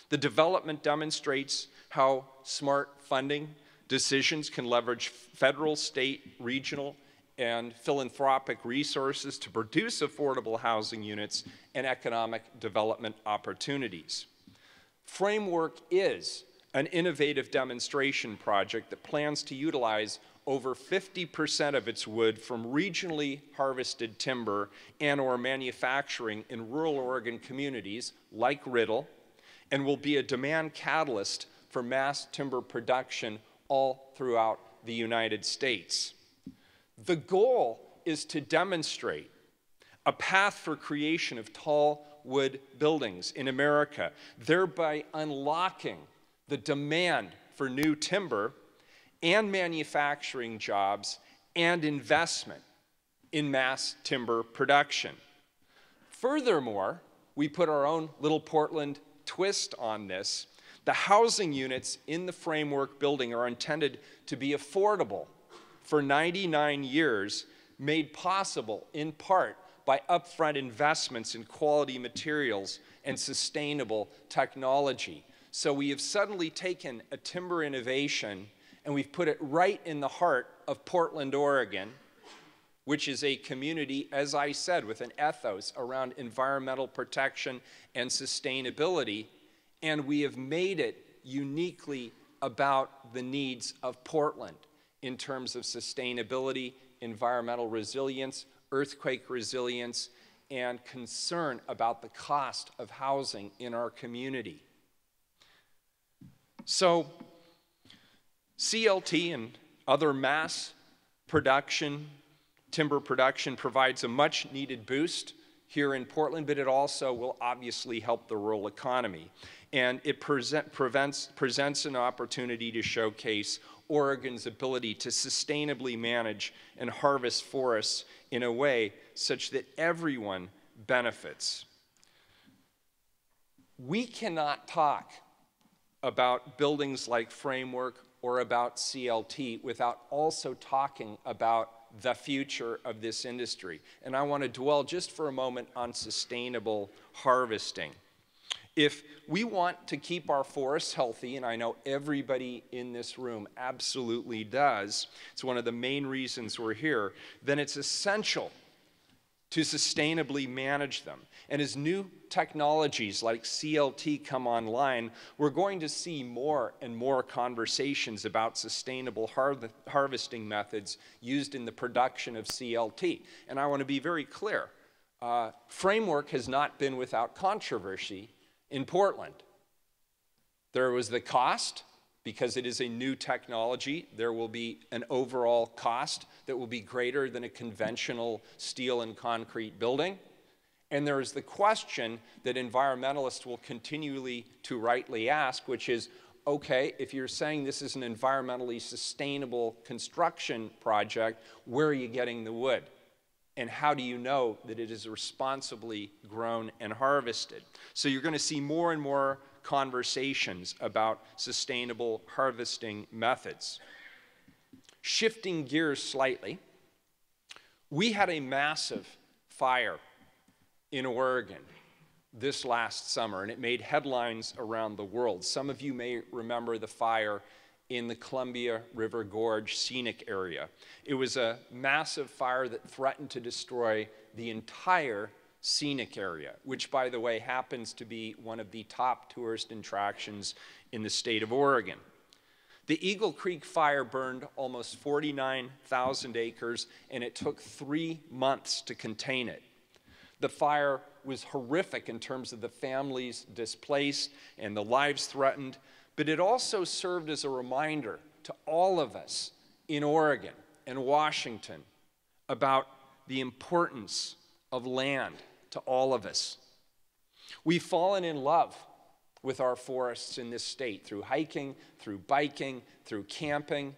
The development demonstrates how smart funding decisions can leverage federal, state, regional, and philanthropic resources to produce affordable housing units and economic development opportunities. Framework is an innovative demonstration project that plans to utilize over 50% of its wood from regionally harvested timber and or manufacturing in rural Oregon communities like Riddle and will be a demand catalyst for mass timber production all throughout the United States. The goal is to demonstrate a path for creation of tall wood buildings in America, thereby unlocking the demand for new timber and manufacturing jobs and investment in mass timber production. Furthermore, we put our own little Portland twist on this. The housing units in the framework building are intended to be affordable for 99 years, made possible in part by upfront investments in quality materials and sustainable technology. So we have suddenly taken a timber innovation and we've put it right in the heart of Portland, Oregon, which is a community, as I said, with an ethos around environmental protection and sustainability, and we have made it uniquely about the needs of Portland in terms of sustainability, environmental resilience, earthquake resilience, and concern about the cost of housing in our community. So, CLT and other mass production, timber production provides a much needed boost here in Portland, but it also will obviously help the rural economy. And it present, prevents, presents an opportunity to showcase Oregon's ability to sustainably manage and harvest forests in a way such that everyone benefits. We cannot talk about buildings like Framework or about CLT without also talking about the future of this industry. And I want to dwell just for a moment on sustainable harvesting. If we want to keep our forests healthy, and I know everybody in this room absolutely does, it's one of the main reasons we're here, then it's essential to sustainably manage them. And as new technologies like CLT come online, we're going to see more and more conversations about sustainable har harvesting methods used in the production of CLT. And I want to be very clear uh, framework has not been without controversy in Portland. There was the cost because it is a new technology. There will be an overall cost that will be greater than a conventional steel and concrete building. And there is the question that environmentalists will continually to rightly ask, which is, okay, if you're saying this is an environmentally sustainable construction project, where are you getting the wood? And how do you know that it is responsibly grown and harvested? So you're going to see more and more conversations about sustainable harvesting methods. Shifting gears slightly, we had a massive fire in Oregon this last summer, and it made headlines around the world. Some of you may remember the fire in the Columbia River Gorge scenic area. It was a massive fire that threatened to destroy the entire scenic area, which, by the way, happens to be one of the top tourist attractions in the state of Oregon. The Eagle Creek fire burned almost 49,000 acres, and it took three months to contain it. The fire was horrific in terms of the families displaced and the lives threatened, but it also served as a reminder to all of us in Oregon and Washington about the importance of land to all of us. We've fallen in love with our forests in this state through hiking, through biking, through camping.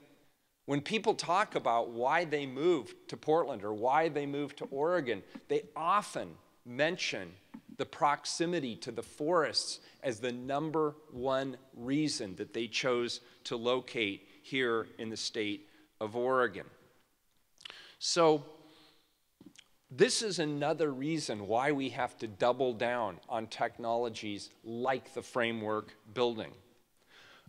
When people talk about why they moved to Portland or why they moved to Oregon, they often mention the proximity to the forests as the number one reason that they chose to locate here in the state of Oregon. So, this is another reason why we have to double down on technologies like the framework building.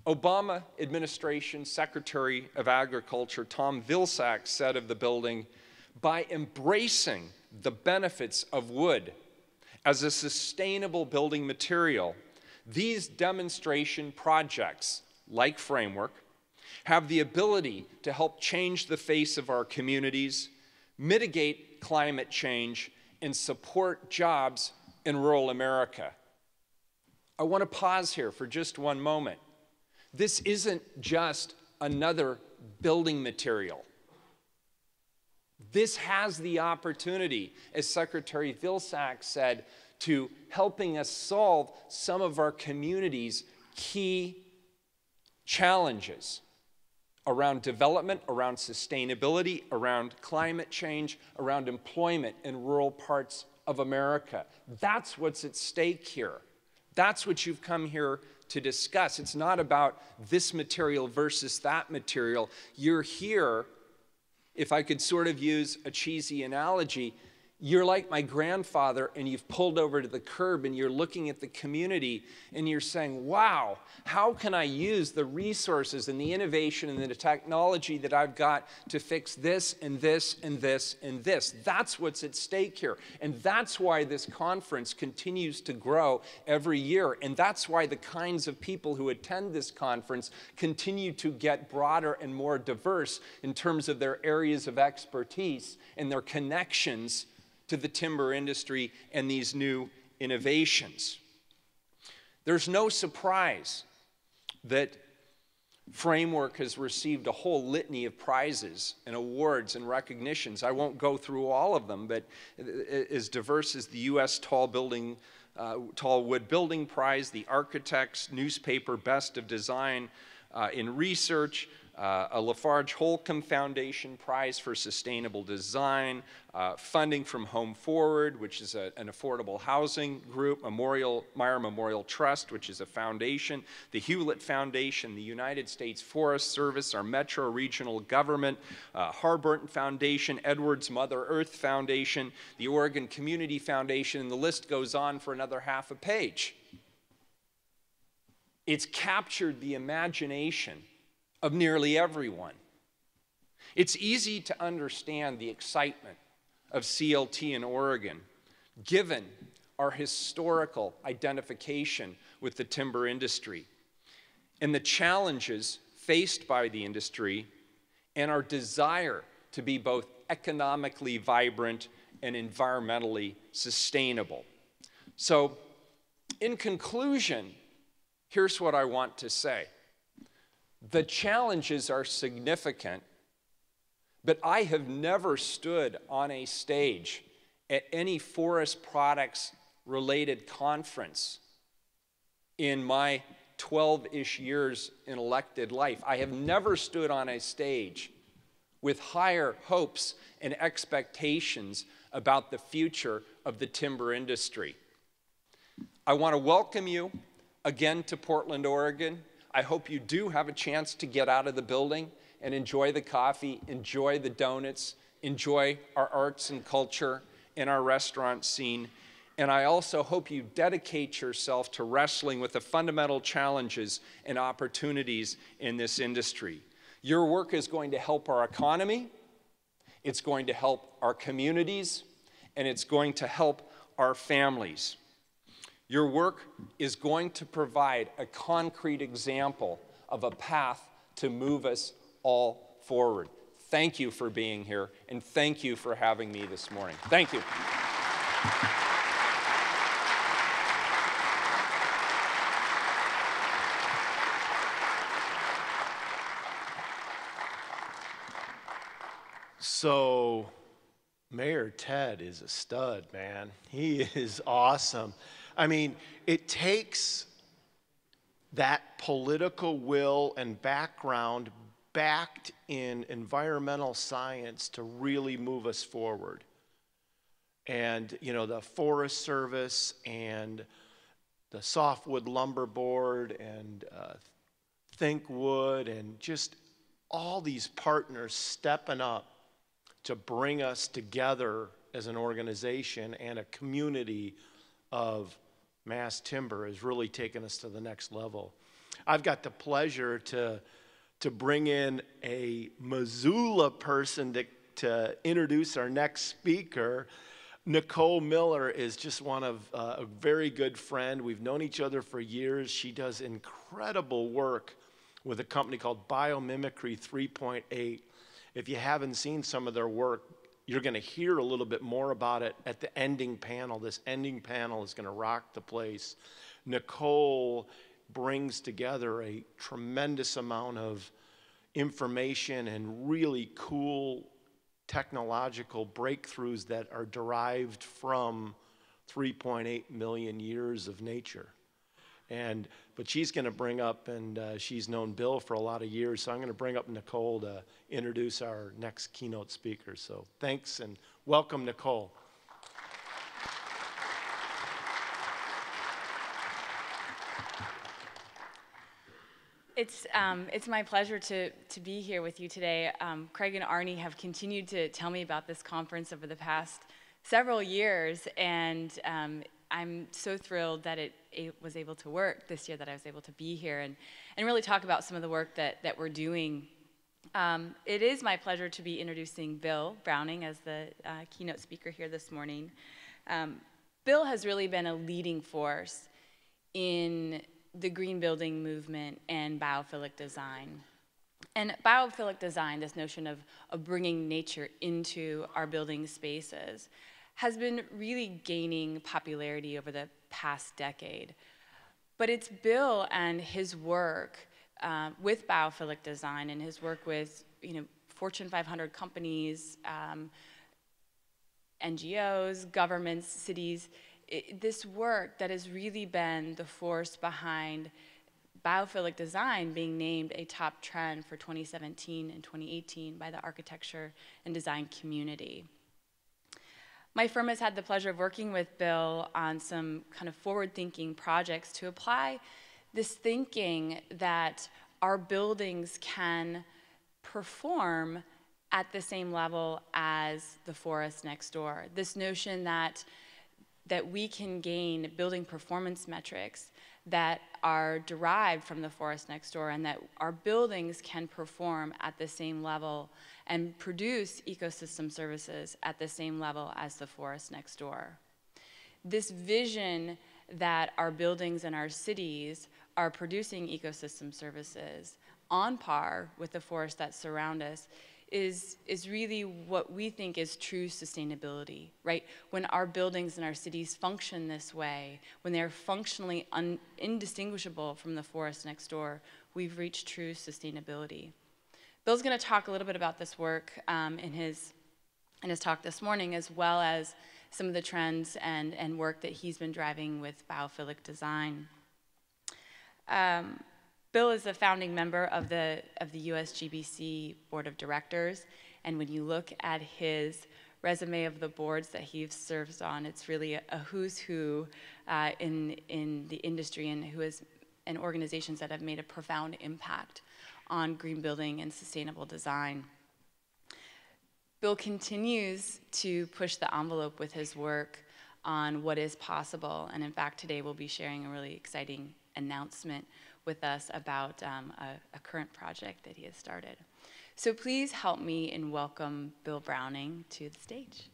Obama administration Secretary of Agriculture Tom Vilsack said of the building, by embracing the benefits of wood as a sustainable building material, these demonstration projects, like Framework, have the ability to help change the face of our communities, mitigate climate change and support jobs in rural America. I want to pause here for just one moment. This isn't just another building material. This has the opportunity, as Secretary Vilsack said, to helping us solve some of our community's key challenges around development, around sustainability, around climate change, around employment in rural parts of America. That's what's at stake here. That's what you've come here to discuss. It's not about this material versus that material. You're here, if I could sort of use a cheesy analogy, you're like my grandfather and you've pulled over to the curb and you're looking at the community and you're saying, wow, how can I use the resources and the innovation and the technology that I've got to fix this and this and this and this? That's what's at stake here. And that's why this conference continues to grow every year. And that's why the kinds of people who attend this conference continue to get broader and more diverse in terms of their areas of expertise and their connections to the timber industry and these new innovations. There's no surprise that Framework has received a whole litany of prizes and awards and recognitions. I won't go through all of them, but as diverse as the U.S. Tall Building, uh, Tall Wood Building Prize, the Architects Newspaper Best of Design uh, in Research, uh, a LafargeHolcim Foundation Prize for Sustainable Design, uh, funding from Home Forward, which is a, an affordable housing group, Memorial, Meyer Memorial Trust, which is a foundation, the Hewlett Foundation, the United States Forest Service, our Metro Regional Government, uh, Harbourton Foundation, Edwards Mother Earth Foundation, the Oregon Community Foundation, and the list goes on for another half a page. It's captured the imagination of nearly everyone. It's easy to understand the excitement of CLT in Oregon, given our historical identification with the timber industry and the challenges faced by the industry and our desire to be both economically vibrant and environmentally sustainable. So, in conclusion, here's what I want to say The challenges are significant, but I have never stood on a stage at any forest products related conference in my 12 ish years in elected life. I have never stood on a stage with higher hopes and expectations about the future of the timber industry. I want to welcome you again to Portland, Oregon. I hope you do have a chance to get out of the building and enjoy the coffee, enjoy the donuts, enjoy our arts and culture and our restaurant scene. And I also hope you dedicate yourself to wrestling with the fundamental challenges and opportunities in this industry. Your work is going to help our economy, it's going to help our communities, and it's going to help our families. Your work is going to provide a concrete example of a path to move us all forward. Thank you for being here, and thank you for having me this morning. Thank you. So, Mayor Ted is a stud, man. He is awesome. I mean, it takes that political will and background backed in environmental science to really move us forward. And, you know, the Forest Service and the Softwood Lumber Board and uh, Think Wood and just all these partners stepping up to bring us together as an organization and a community of mass timber has really taken us to the next level. I've got the pleasure to, to bring in a Missoula person to, to introduce our next speaker. Nicole Miller is just one of uh, a very good friend. We've known each other for years. She does incredible work with a company called Biomimicry 3.8. If you haven't seen some of their work, you're going to hear a little bit more about it at the ending panel. This ending panel is going to rock the place. Nicole brings together a tremendous amount of information and really cool technological breakthroughs that are derived from 3.8 million years of nature. And, but she's going to bring up, and uh, she's known Bill for a lot of years, so I'm going to bring up Nicole to introduce our next keynote speaker. So thanks and welcome, Nicole. It's, um, it's my pleasure to, to be here with you today. Um, Craig and Arnie have continued to tell me about this conference over the past several years, and um, I'm so thrilled that it, it, was able to work this year, that I was able to be here and, and really talk about some of the work that, that we're doing. Um, it is my pleasure to be introducing Bill Browning as the uh, keynote speaker here this morning. Um, Bill has really been a leading force in the green building movement and biophilic design. And biophilic design, this notion of, of bringing nature into our building spaces, has been really gaining popularity over the past decade. But it's Bill and his work uh, with biophilic design and his work with you know, Fortune 500 companies, um, NGOs, governments, cities, it, this work that has really been the force behind biophilic design being named a top trend for 2017 and 2018 by the architecture and design community. My firm has had the pleasure of working with Bill on some kind of forward thinking projects to apply this thinking that our buildings can perform at the same level as the forest next door. This notion that that we can gain building performance metrics that are derived from the forest next door and that our buildings can perform at the same level and produce ecosystem services at the same level as the forest next door. This vision that our buildings and our cities are producing ecosystem services on par with the forests that surround us is, is really what we think is true sustainability, right? When our buildings and our cities function this way, when they're functionally un, indistinguishable from the forest next door, we've reached true sustainability. Bill's going to talk a little bit about this work um, in, his, in his talk this morning, as well as some of the trends and, and work that he's been driving with biophilic design. Um, Bill is a founding member of the, of the USGBC Board of Directors, and when you look at his resume of the boards that he serves on, it's really a, a who's who uh, in, in the industry and who is, and organizations that have made a profound impact on green building and sustainable design. Bill continues to push the envelope with his work on what is possible, and in fact, today we'll be sharing a really exciting announcement with us about um, a, a current project that he has started. So please help me in welcome Bill Browning to the stage.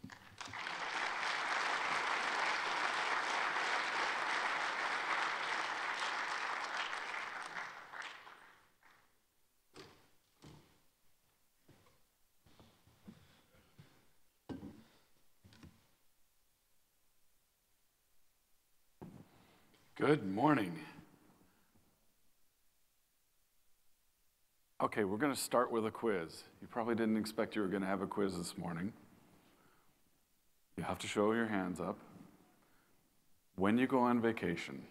Good morning. Okay, we're going to start with a quiz. You probably didn't expect you were going to have a quiz this morning. You have to show your hands up. When you go on vacation,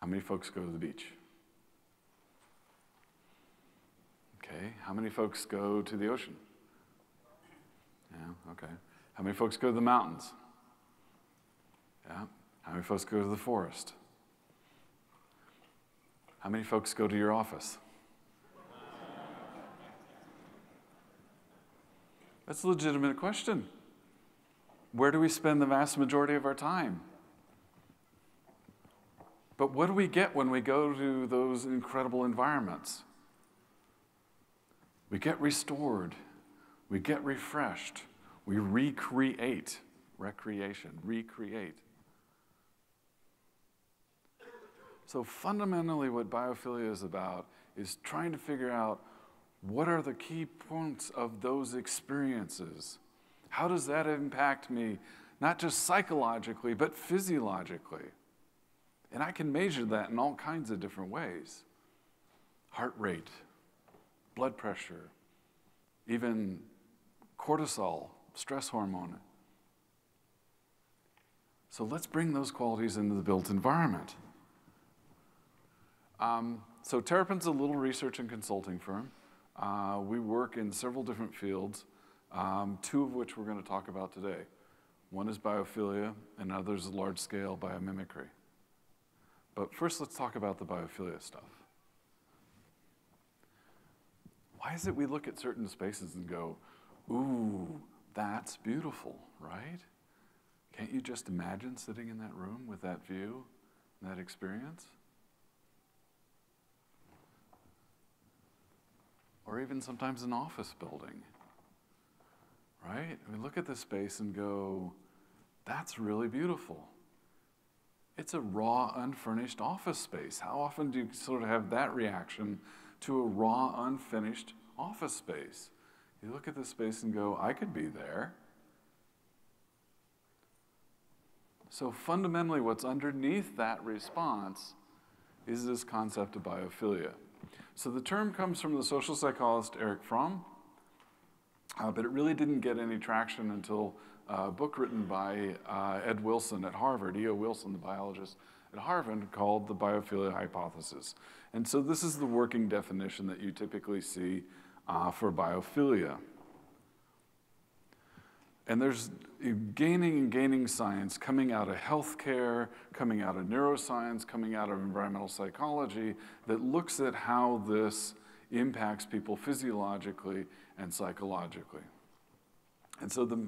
how many folks go to the beach? Okay, how many folks go to the ocean? Yeah, okay. How many folks go to the mountains? Yeah. How many folks go to the forest? How many folks go to your office? That's a legitimate question. Where do we spend the vast majority of our time? But what do we get when we go to those incredible environments? We get restored, we get refreshed, we recreate. Recreation, recreate. So, fundamentally, what biophilia is about is trying to figure out what are the key points of those experiences? How does that impact me, not just psychologically, but physiologically? And I can measure that in all kinds of different ways heart rate, blood pressure, even cortisol, stress hormone. So let's bring those qualities into the built environment. Um, so Terrapin's a little research and consulting firm. Uh, we work in several different fields, um, two of which we're going to talk about today. One is biophilia, and others large scale biomimicry. But first, let's talk about the biophilia stuff. Why is it we look at certain spaces and go, ooh, that's beautiful, right? Can't you just imagine sitting in that room with that view, and that experience? Or even sometimes an office building. Right? We look at this space and go, that's really beautiful. It's a raw, unfurnished office space. How often do you sort of have that reaction to a raw, unfinished office space? You look at this space and go, I could be there. So, fundamentally, what's underneath that response is this concept of biophilia. So the term comes from the social psychologist Erich Fromm, uh, but it really didn't get any traction until a book written by uh, Ed Wilson at Harvard, E.O. Wilson, the biologist at Harvard, called the biophilia hypothesis. And so this is the working definition that you typically see uh, for biophilia. And there's gaining and gaining science coming out of healthcare, coming out of neuroscience, coming out of environmental psychology that looks at how this impacts people physiologically and psychologically. And so the,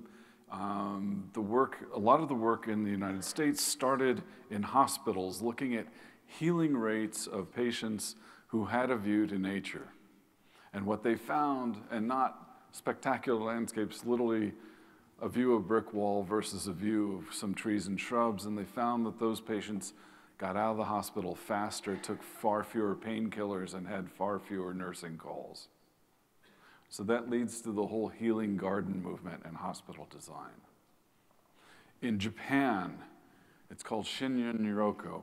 um, the work, a lot of the work in the United States started in hospitals looking at healing rates of patients who had a view to nature. And what they found, and not spectacular landscapes, literally a view of brick wall versus a view of some trees and shrubs, and they found that those patients got out of the hospital faster, took far fewer painkillers, and had far fewer nursing calls. So that leads to the whole healing garden movement and hospital design. In Japan, it's called Shinrin Yoku,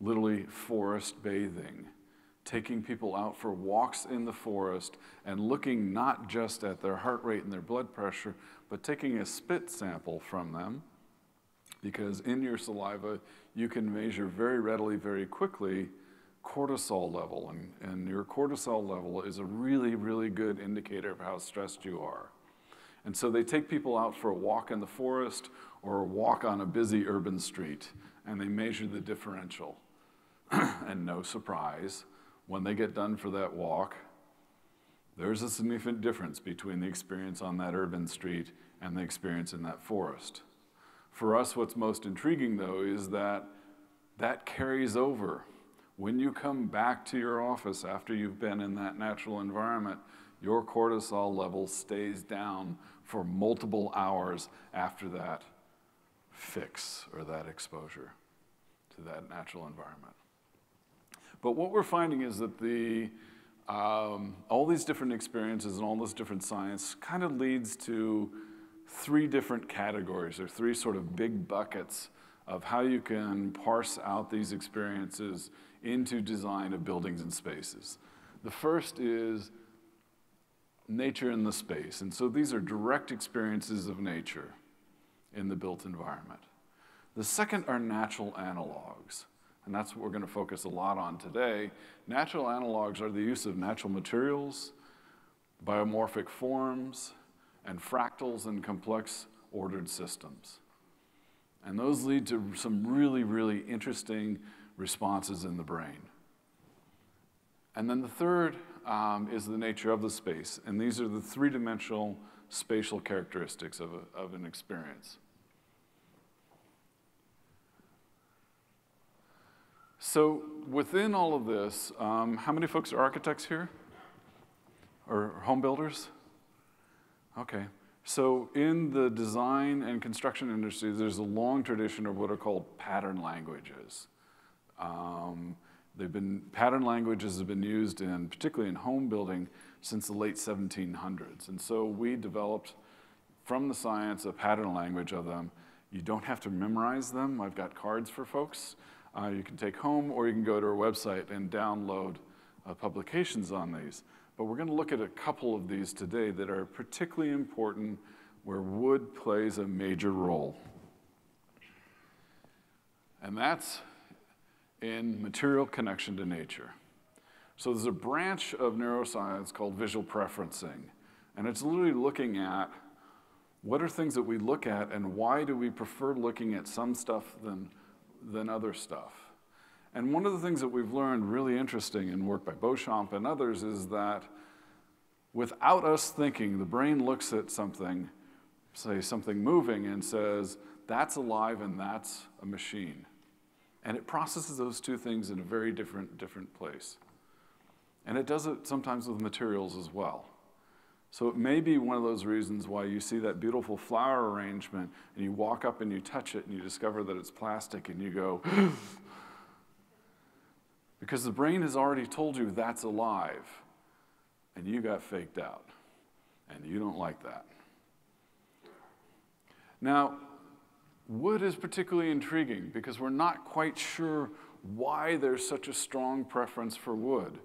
literally forest bathing, taking people out for walks in the forest and looking not just at their heart rate and their blood pressure, but taking a spit sample from them, because in your saliva, you can measure very readily, very quickly cortisol level, and, and your cortisol level is a really, really good indicator of how stressed you are. And so they take people out for a walk in the forest or a walk on a busy urban street, and they measure the differential. (clears throat) and no surprise, when they get done for that walk, there's a significant difference between the experience on that urban street and the experience in that forest. For us, what's most intriguing, though, is that that carries over when you come back to your office after you've been in that natural environment, your cortisol level stays down for multiple hours after that fix or that exposure to that natural environment. But what we're finding is that the, um, all these different experiences and all this different science kind of leads to three different categories or three sort of big buckets of how you can parse out these experiences into design of buildings and spaces. The first is nature in the space. And so these are direct experiences of nature in the built environment. The second are natural analogs. And that's what we're going to focus a lot on today. Natural analogs are the use of natural materials, biomorphic forms, and fractals and complex ordered systems. And those lead to some really, really interesting responses in the brain. And then the third um, is the nature of the space. And these are the three dimensional spatial characteristics of, a, of an experience. So, within all of this, um, how many folks are architects here? Or home builders? Okay. So, in the design and construction industry, there's a long tradition of what are called pattern languages. Um, they've been, pattern languages have been used in, particularly in home building, since the late 1700s. And so we developed from the science a pattern language of them. You don't have to memorize them. I've got cards for folks. Uh, you can take home or you can go to our website and download uh, publications on these. But we're going to look at a couple of these today that are particularly important where wood plays a major role. And that's in material connection to nature. So there's a branch of neuroscience called visual preferencing, and it's literally looking at what are things that we look at and why do we prefer looking at some stuff than, than other stuff. And one of the things that we've learned really interesting in work by Beauchamp and others is that without us thinking, the brain looks at something, say something moving, and says, that's alive and that's a machine. And it processes those two things in a very different, different place. And it does it sometimes with materials as well. So it may be one of those reasons why you see that beautiful flower arrangement and you walk up and you touch it and you discover that it's plastic and you go, (gasps) because the brain has already told you that's alive and you got faked out and you don't like that. Now, Wood is particularly intriguing because we're not quite sure why there's such a strong preference for wood.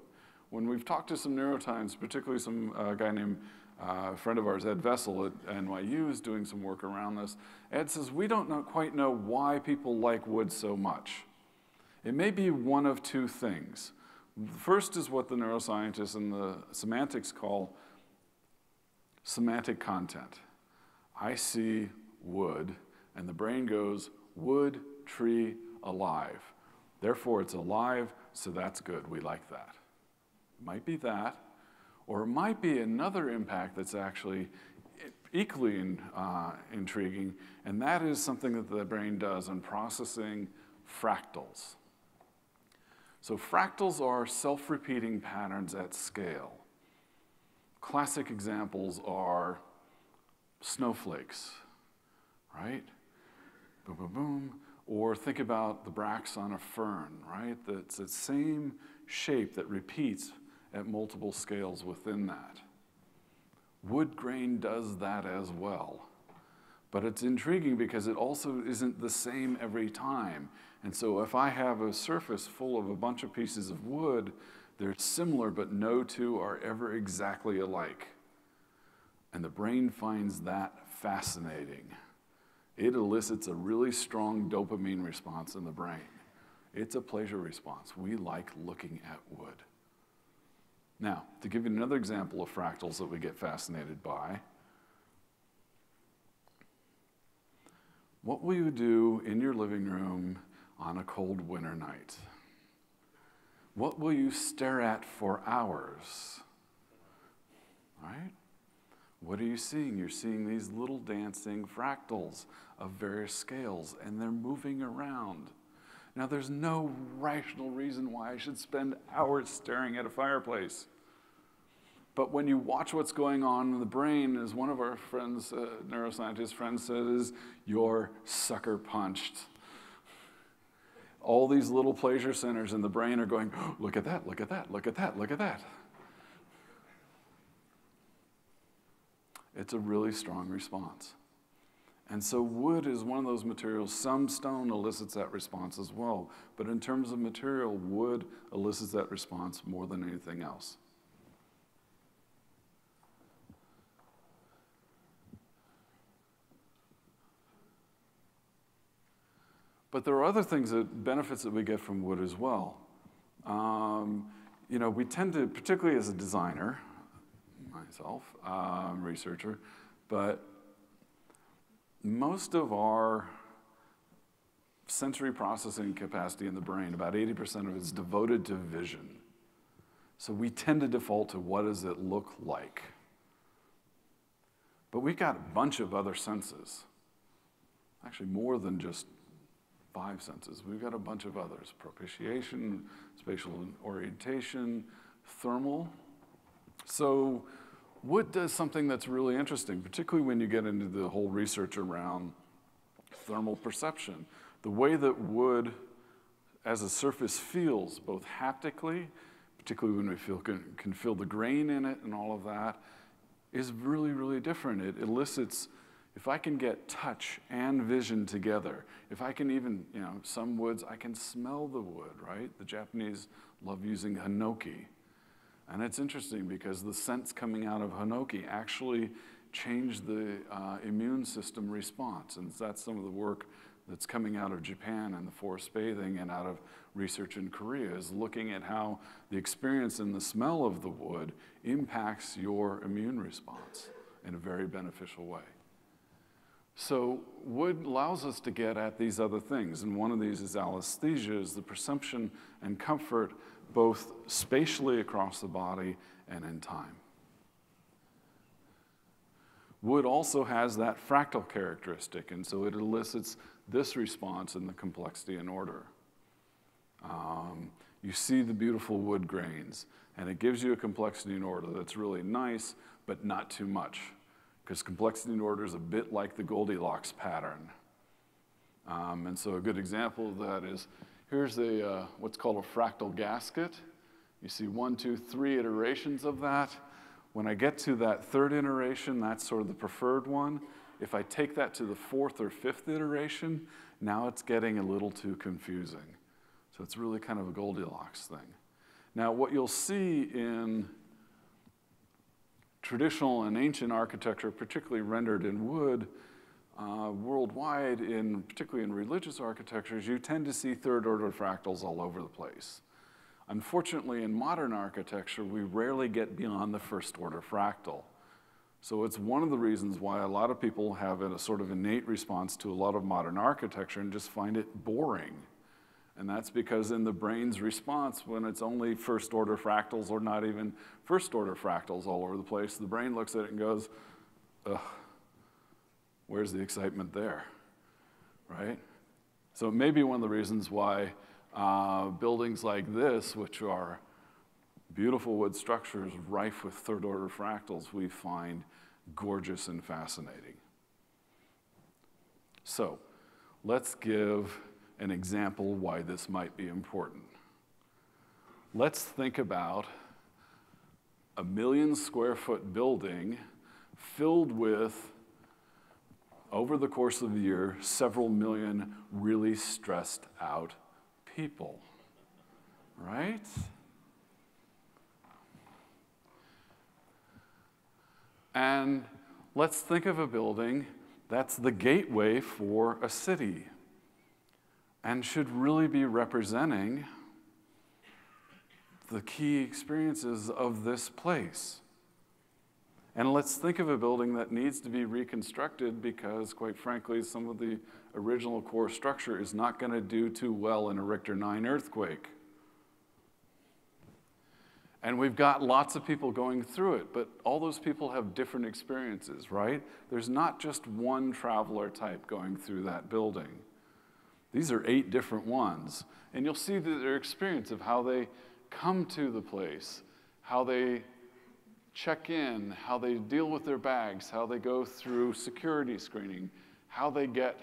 When we've talked to some neuroscientists, particularly some uh, guy named uh, friend of ours, Ed Vessel at NYU, is doing some work around this. Ed says, we don't know, quite know why people like wood so much. It may be one of two things. First is what the neuroscientists and the semantics call semantic content. I see wood and the brain goes, wood, tree, alive. Therefore, it's alive, so that's good. We like that. It might be that, or it might be another impact that's actually equally in, uh, intriguing, and that is something that the brain does in processing fractals. So, fractals are self repeating patterns at scale. Classic examples are snowflakes, right? boom, boom, boom. Or think about the bracts on a fern, right? That's the same shape that repeats at multiple scales within that. Wood grain does that as well. But it's intriguing because it also isn't the same every time. And so if I have a surface full of a bunch of pieces of wood, they're similar, but no two are ever exactly alike. And the brain finds that fascinating. It elicits a really strong dopamine response in the brain. It's a pleasure response. We like looking at wood. Now, to give you another example of fractals that we get fascinated by, what will you do in your living room on a cold winter night? What will you stare at for hours? Right? What are you seeing? You're seeing these little dancing fractals of various scales, and they're moving around. Now, there's no rational reason why I should spend hours staring at a fireplace. But when you watch what's going on in the brain, as one of our friends, uh, neuroscientist friends says, you're sucker punched. All these little pleasure centers in the brain are going, oh, look at that, look at that, look at that, look at that. It's a really strong response. And so wood is one of those materials. Some stone elicits that response as well. But in terms of material, wood elicits that response more than anything else. But there are other things that benefits that we get from wood as well. Um, you know, we tend to, particularly as a designer, myself, um, researcher, but most of our sensory processing capacity in the brain, about 80% of it is devoted to vision. So we tend to default to what does it look like. But we've got a bunch of other senses. Actually, more than just five senses. We've got a bunch of others proprioception, spatial orientation, thermal. So wood does something that's really interesting, particularly when you get into the whole research around thermal perception. The way that wood as a surface feels, both haptically, particularly when we feel, can, can feel the grain in it and all of that, is really, really different. It elicits, if I can get touch and vision together, if I can even, you know, some woods, I can smell the wood, right? The Japanese love using hinoki and it's interesting because the scents coming out of Hinoki actually change the uh, immune system response. And that's some of the work that's coming out of Japan and the forest bathing and out of research in Korea is looking at how the experience and the smell of the wood impacts your immune response in a very beneficial way. So wood allows us to get at these other things, and one of these is alliesthesia, is the perception and comfort both spatially across the body and in time. Wood also has that fractal characteristic, and so it elicits this response in the complexity and order. Um, you see the beautiful wood grains, and it gives you a complexity and order that's really nice, but not too much, because complexity and order is a bit like the Goldilocks pattern. Um, and so a good example of that is Here's the, uh, what's called a fractal gasket. You see one, two, three iterations of that. When I get to that third iteration, that's sort of the preferred one. If I take that to the fourth or fifth iteration, now it's getting a little too confusing. So it's really kind of a Goldilocks thing. Now, what you'll see in traditional and ancient architecture, particularly rendered in wood, uh, worldwide, in, particularly in religious architectures, you tend to see third order fractals all over the place. Unfortunately, in modern architecture, we rarely get beyond the first order fractal. So it's one of the reasons why a lot of people have a sort of innate response to a lot of modern architecture and just find it boring. And that's because in the brain's response, when it's only first order fractals or not even first order fractals all over the place, the brain looks at it and goes, ugh, where's the excitement there, right? So it may be one of the reasons why uh, buildings like this, which are beautiful wood structures rife with third order fractals, we find gorgeous and fascinating. So let's give an example why this might be important. Let's think about a million square foot building filled with, over the course of the year, several million really stressed out people. Right? And let's think of a building that's the gateway for a city and should really be representing the key experiences of this place. And let's think of a building that needs to be reconstructed because, quite frankly, some of the original core structure is not going to do too well in a Richter 9 earthquake. And we've got lots of people going through it, but all those people have different experiences, right? There's not just one traveler type going through that building. These are eight different ones. And you'll see their experience of how they come to the place, how they check in, how they deal with their bags, how they go through security screening, how they get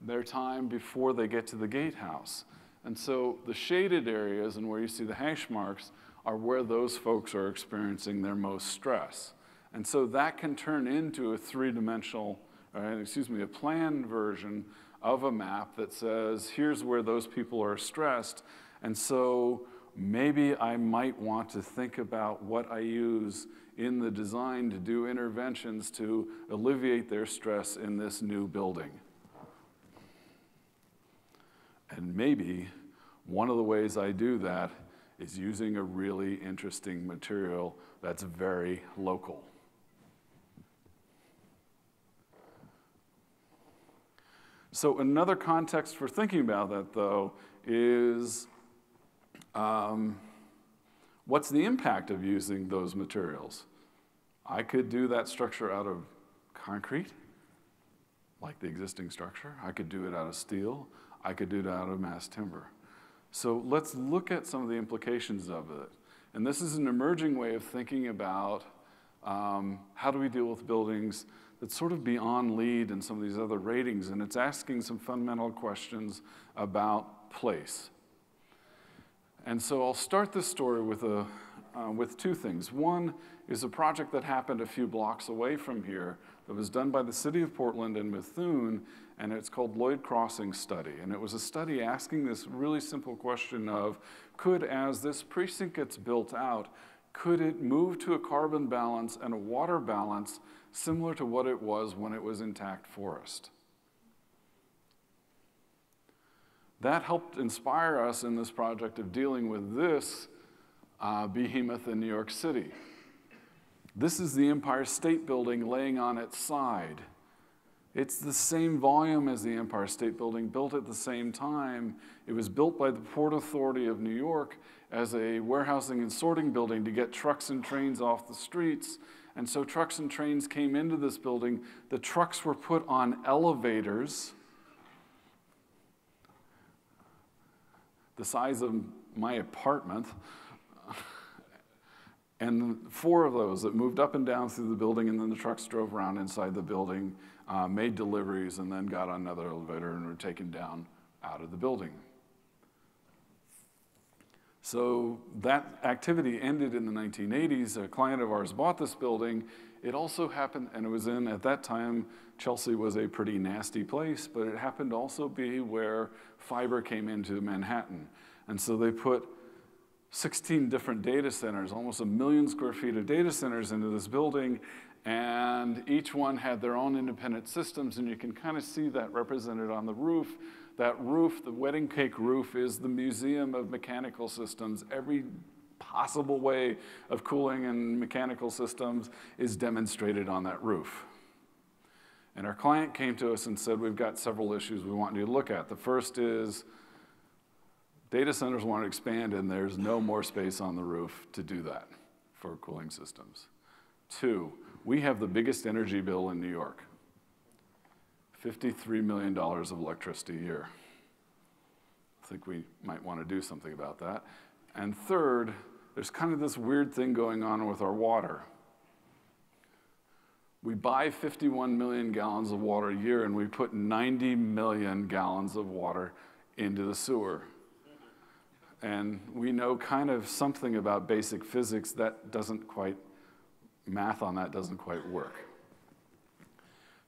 their time before they get to the gatehouse. And so the shaded areas and where you see the hash marks are where those folks are experiencing their most stress. And so that can turn into a three-dimensional, uh, excuse me, a plan version of a map that says, here's where those people are stressed. And so maybe I might want to think about what I use in the design to do interventions to alleviate their stress in this new building. And maybe one of the ways I do that is using a really interesting material that's very local. So another context for thinking about that, though, is um, what's the impact of using those materials? I could do that structure out of concrete, like the existing structure. I could do it out of steel. I could do it out of mass timber. So let's look at some of the implications of it. And this is an emerging way of thinking about um, how do we deal with buildings that's sort of beyond LEED and some of these other ratings, and it's asking some fundamental questions about place. And so I'll start this story with, a, uh, with two things. One is a project that happened a few blocks away from here that was done by the city of Portland and Mithun and it's called Lloyd Crossing Study. And it was a study asking this really simple question of, could, as this precinct gets built out, could it move to a carbon balance and a water balance similar to what it was when it was intact forest? That helped inspire us in this project of dealing with this uh, behemoth in New York City. This is the Empire State Building laying on its side. It's the same volume as the Empire State Building, built at the same time. It was built by the Port Authority of New York as a warehousing and sorting building to get trucks and trains off the streets. And so trucks and trains came into this building. The trucks were put on elevators the size of my apartment. (laughs) and four of those that moved up and down through the building, and then the trucks drove around inside the building uh, made deliveries, and then got on another elevator and were taken down out of the building. So that activity ended in the 1980s. A client of ours bought this building. It also happened, and it was in, at that time, Chelsea was a pretty nasty place, but it happened to also be where fiber came into Manhattan. And so they put 16 different data centers, almost a million square feet of data centers into this building, and each one had their own independent systems, and you can kind of see that represented on the roof. That roof, the wedding cake roof, is the Museum of Mechanical Systems. Every possible way of cooling and mechanical systems is demonstrated on that roof. And our client came to us and said, We've got several issues we want you to look at. The first is data centers want to expand, and there's no more space on the roof to do that for cooling systems. Two, we have the biggest energy bill in New York $53 million of electricity a year. I think we might want to do something about that. And third, there's kind of this weird thing going on with our water. We buy 51 million gallons of water a year and we put 90 million gallons of water into the sewer. And we know kind of something about basic physics that doesn't quite math on that doesn't quite work.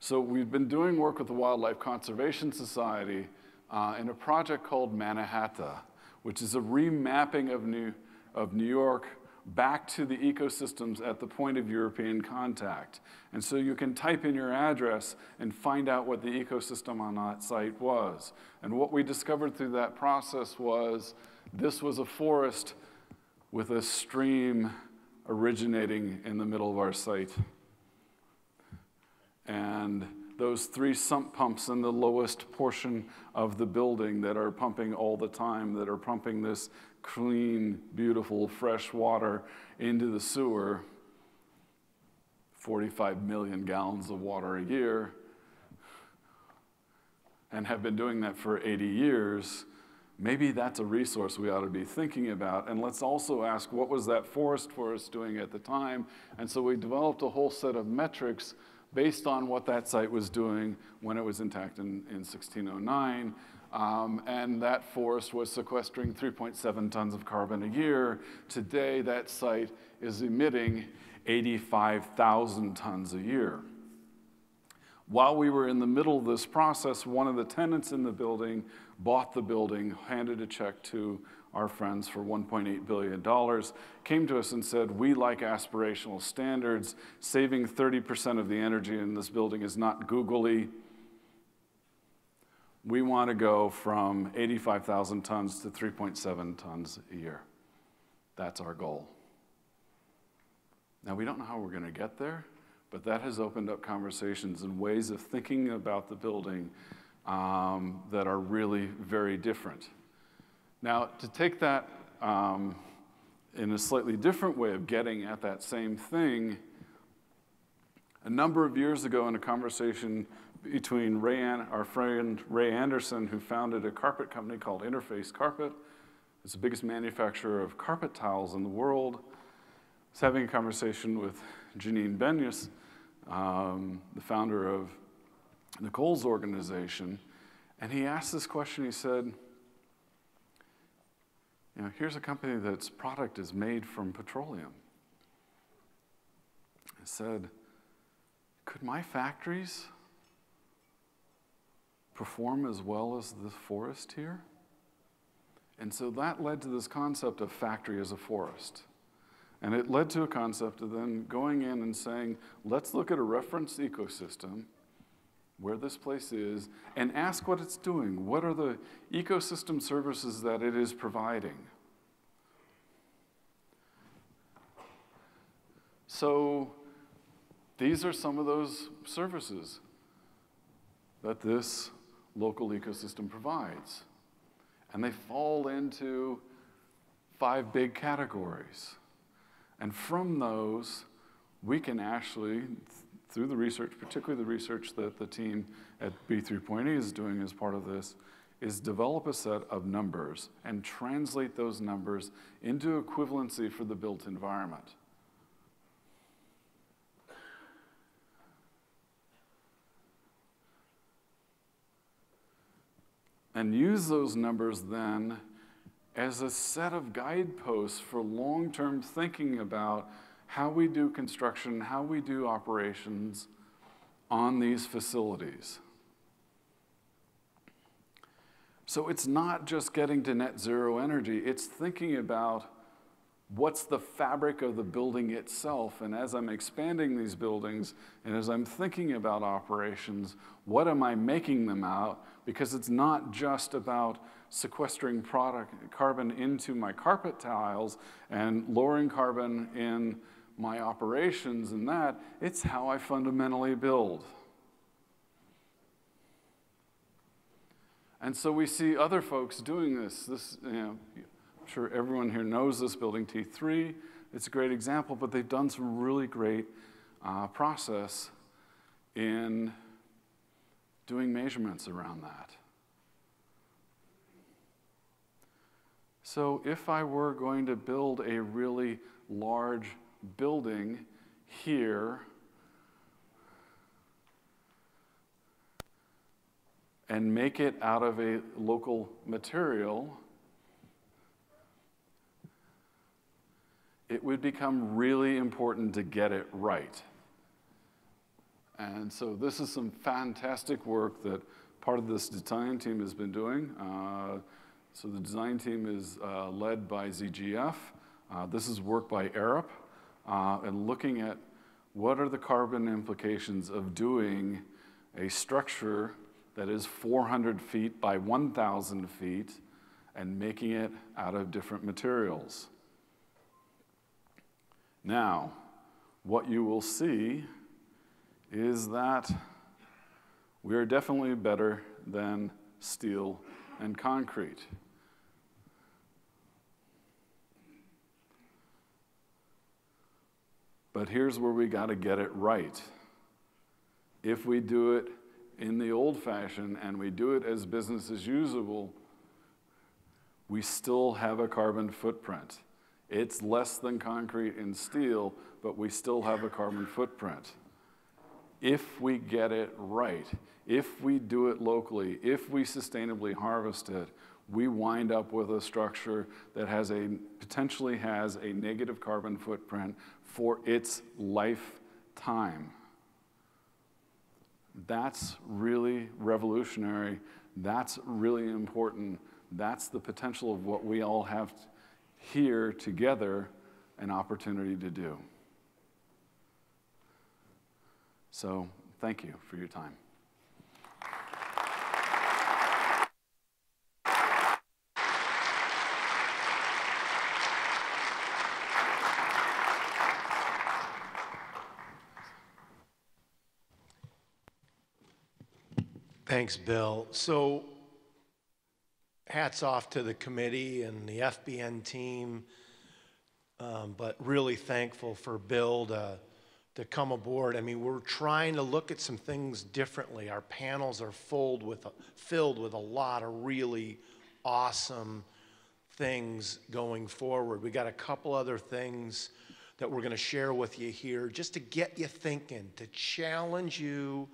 So we've been doing work with the Wildlife Conservation Society uh, in a project called Mannahatta, which is a remapping of New, of New York back to the ecosystems at the point of European contact. And so you can type in your address and find out what the ecosystem on that site was. And what we discovered through that process was this was a forest with a stream originating in the middle of our site. And those three sump pumps in the lowest portion of the building that are pumping all the time, that are pumping this clean, beautiful, fresh water into the sewer, 45 million gallons of water a year, and have been doing that for 80 years, maybe that's a resource we ought to be thinking about. And let's also ask what was that forest forest doing at the time? And so we developed a whole set of metrics based on what that site was doing when it was intact in, in 1609. Um, and that forest was sequestering 3.7 tons of carbon a year. Today, that site is emitting 85,000 tons a year. While we were in the middle of this process, one of the tenants in the building bought the building, handed a check to our friends for $1.8 billion, came to us and said, We like aspirational standards. Saving 30% of the energy in this building is not googly. We want to go from 85,000 tons to 3.7 tons a year. That's our goal. Now, we don't know how we're going to get there, but that has opened up conversations and ways of thinking about the building um, that are really very different. Now, to take that um, in a slightly different way of getting at that same thing, a number of years ago in a conversation between Ray An- our friend Ray Anderson, who founded a carpet company called Interface Carpet, it's the biggest manufacturer of carpet tiles in the world, was having a conversation with Janine Benyus, um, the founder of Nicole's organization, and he asked this question. He said, you know, here's a company that's product is made from petroleum. I said, could my factories perform as well as the forest here? And so that led to this concept of factory as a forest. And it led to a concept of then going in and saying, let's look at a reference ecosystem where this place is and ask what it's doing. What are the ecosystem services that it is providing? So these are some of those services that this local ecosystem provides. And they fall into five big categories. And from those, we can actually through the research, particularly the research that the team at B3.E is doing as part of this, is develop a set of numbers and translate those numbers into equivalency for the built environment. And use those numbers then as a set of guideposts for long term thinking about how we do construction, how we do operations on these facilities. So it's not just getting to net zero energy, it's thinking about what's the fabric of the building itself. And as I'm expanding these buildings and as I'm thinking about operations, what am I making them out? Because it's not just about sequestering product, carbon into my carpet tiles and lowering carbon in my operations and that, it's how I fundamentally build. And so we see other folks doing this. This, you know, sure everyone here knows this building T3. It's a great example, but they've done some really great uh, process in doing measurements around that. So if I were going to build a really large building here and make it out of a local material, it would become really important to get it right. And so this is some fantastic work that part of this design team has been doing. Uh, so the design team is uh, led by ZGF. Uh, this is work by Arup, uh, and looking at what are the carbon implications of doing a structure that is 400 feet by 1,000 feet and making it out of different materials. Now, what you will see is that we are definitely better than steel and concrete. But here's where we got to get it right. If we do it in the old fashion and we do it as business as usual, we still have a carbon footprint. It's less than concrete and steel, but we still have a carbon footprint. If we get it right, if we do it locally, if we sustainably harvest it, we wind up with a structure that has a potentially has a negative carbon footprint for its lifetime. That's really revolutionary. That's really important. That's the potential of what we all have here together an opportunity to do. So, thank you for your time. Thanks, Bill. So, hats off to the committee and the FBN team, um, but really thankful for Bill to, to come aboard. I mean, we're trying to look at some things differently. Our panels are filled with a, filled with a lot of really awesome things going forward. We got a couple other things that we're going to share with you here just to get you thinking, to challenge you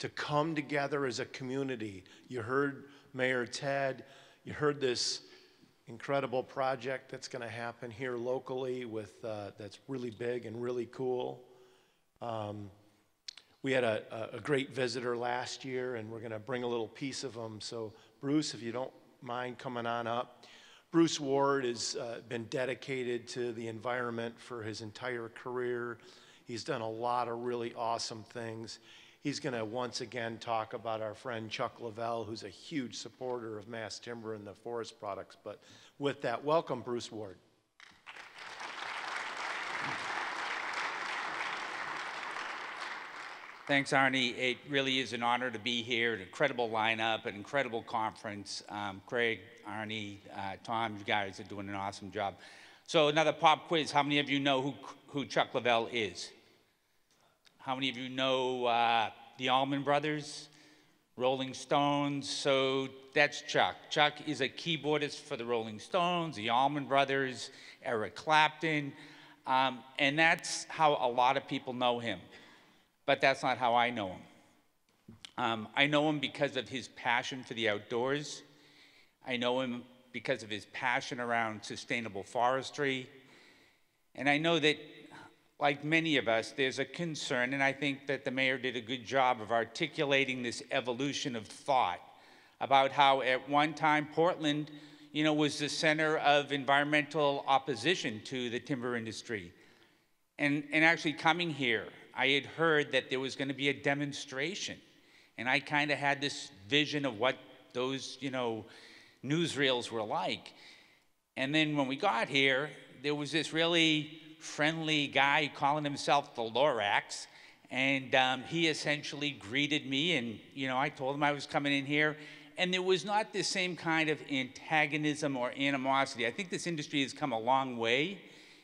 to come together as a community. You heard Mayor Ted, you heard this incredible project that's going to happen here locally with uh, that's really big and really cool. Um, we had a, a, great visitor last year, and we're going to bring a little piece of them. So, Bruce, if you don't mind coming on up. Bruce Ward has uh, been dedicated to the environment for his entire career. He's done a lot of really awesome things. He's going to once again talk about our friend Chuck Leavell, who's a huge supporter of mass timber and the forest products. But with that, welcome, Bruce Ward. Thanks, Arnie. It really is an honor to be here. An incredible lineup, an incredible conference. Um, Craig, Arnie, uh, Tom, you guys are doing an awesome job. So another pop quiz. How many of you know who, who Chuck Leavell is? How many of you know uh, the Allman Brothers, Rolling Stones? So that's Chuck. Chuck is a keyboardist for the Rolling Stones, the Allman Brothers, Eric Clapton, um, and that's how a lot of people know him. But that's not how I know him. Um, I know him because of his passion for the outdoors. I know him because of his passion around sustainable forestry. And I know that like many of us, there's a concern, and I think that the mayor did a good job of articulating this evolution of thought about how at one time Portland, you know, was the center of environmental opposition to the timber industry. And, and actually coming here, I had heard that there was going to be a demonstration. And I kind of had this vision of what those, you know, newsreels were like. And then when we got here, there was this really friendly guy calling himself the Lorax. And um, he essentially greeted me, and you know, I told him I was coming in here, and there was not the same kind of antagonism or animosity. I think this industry has come a long way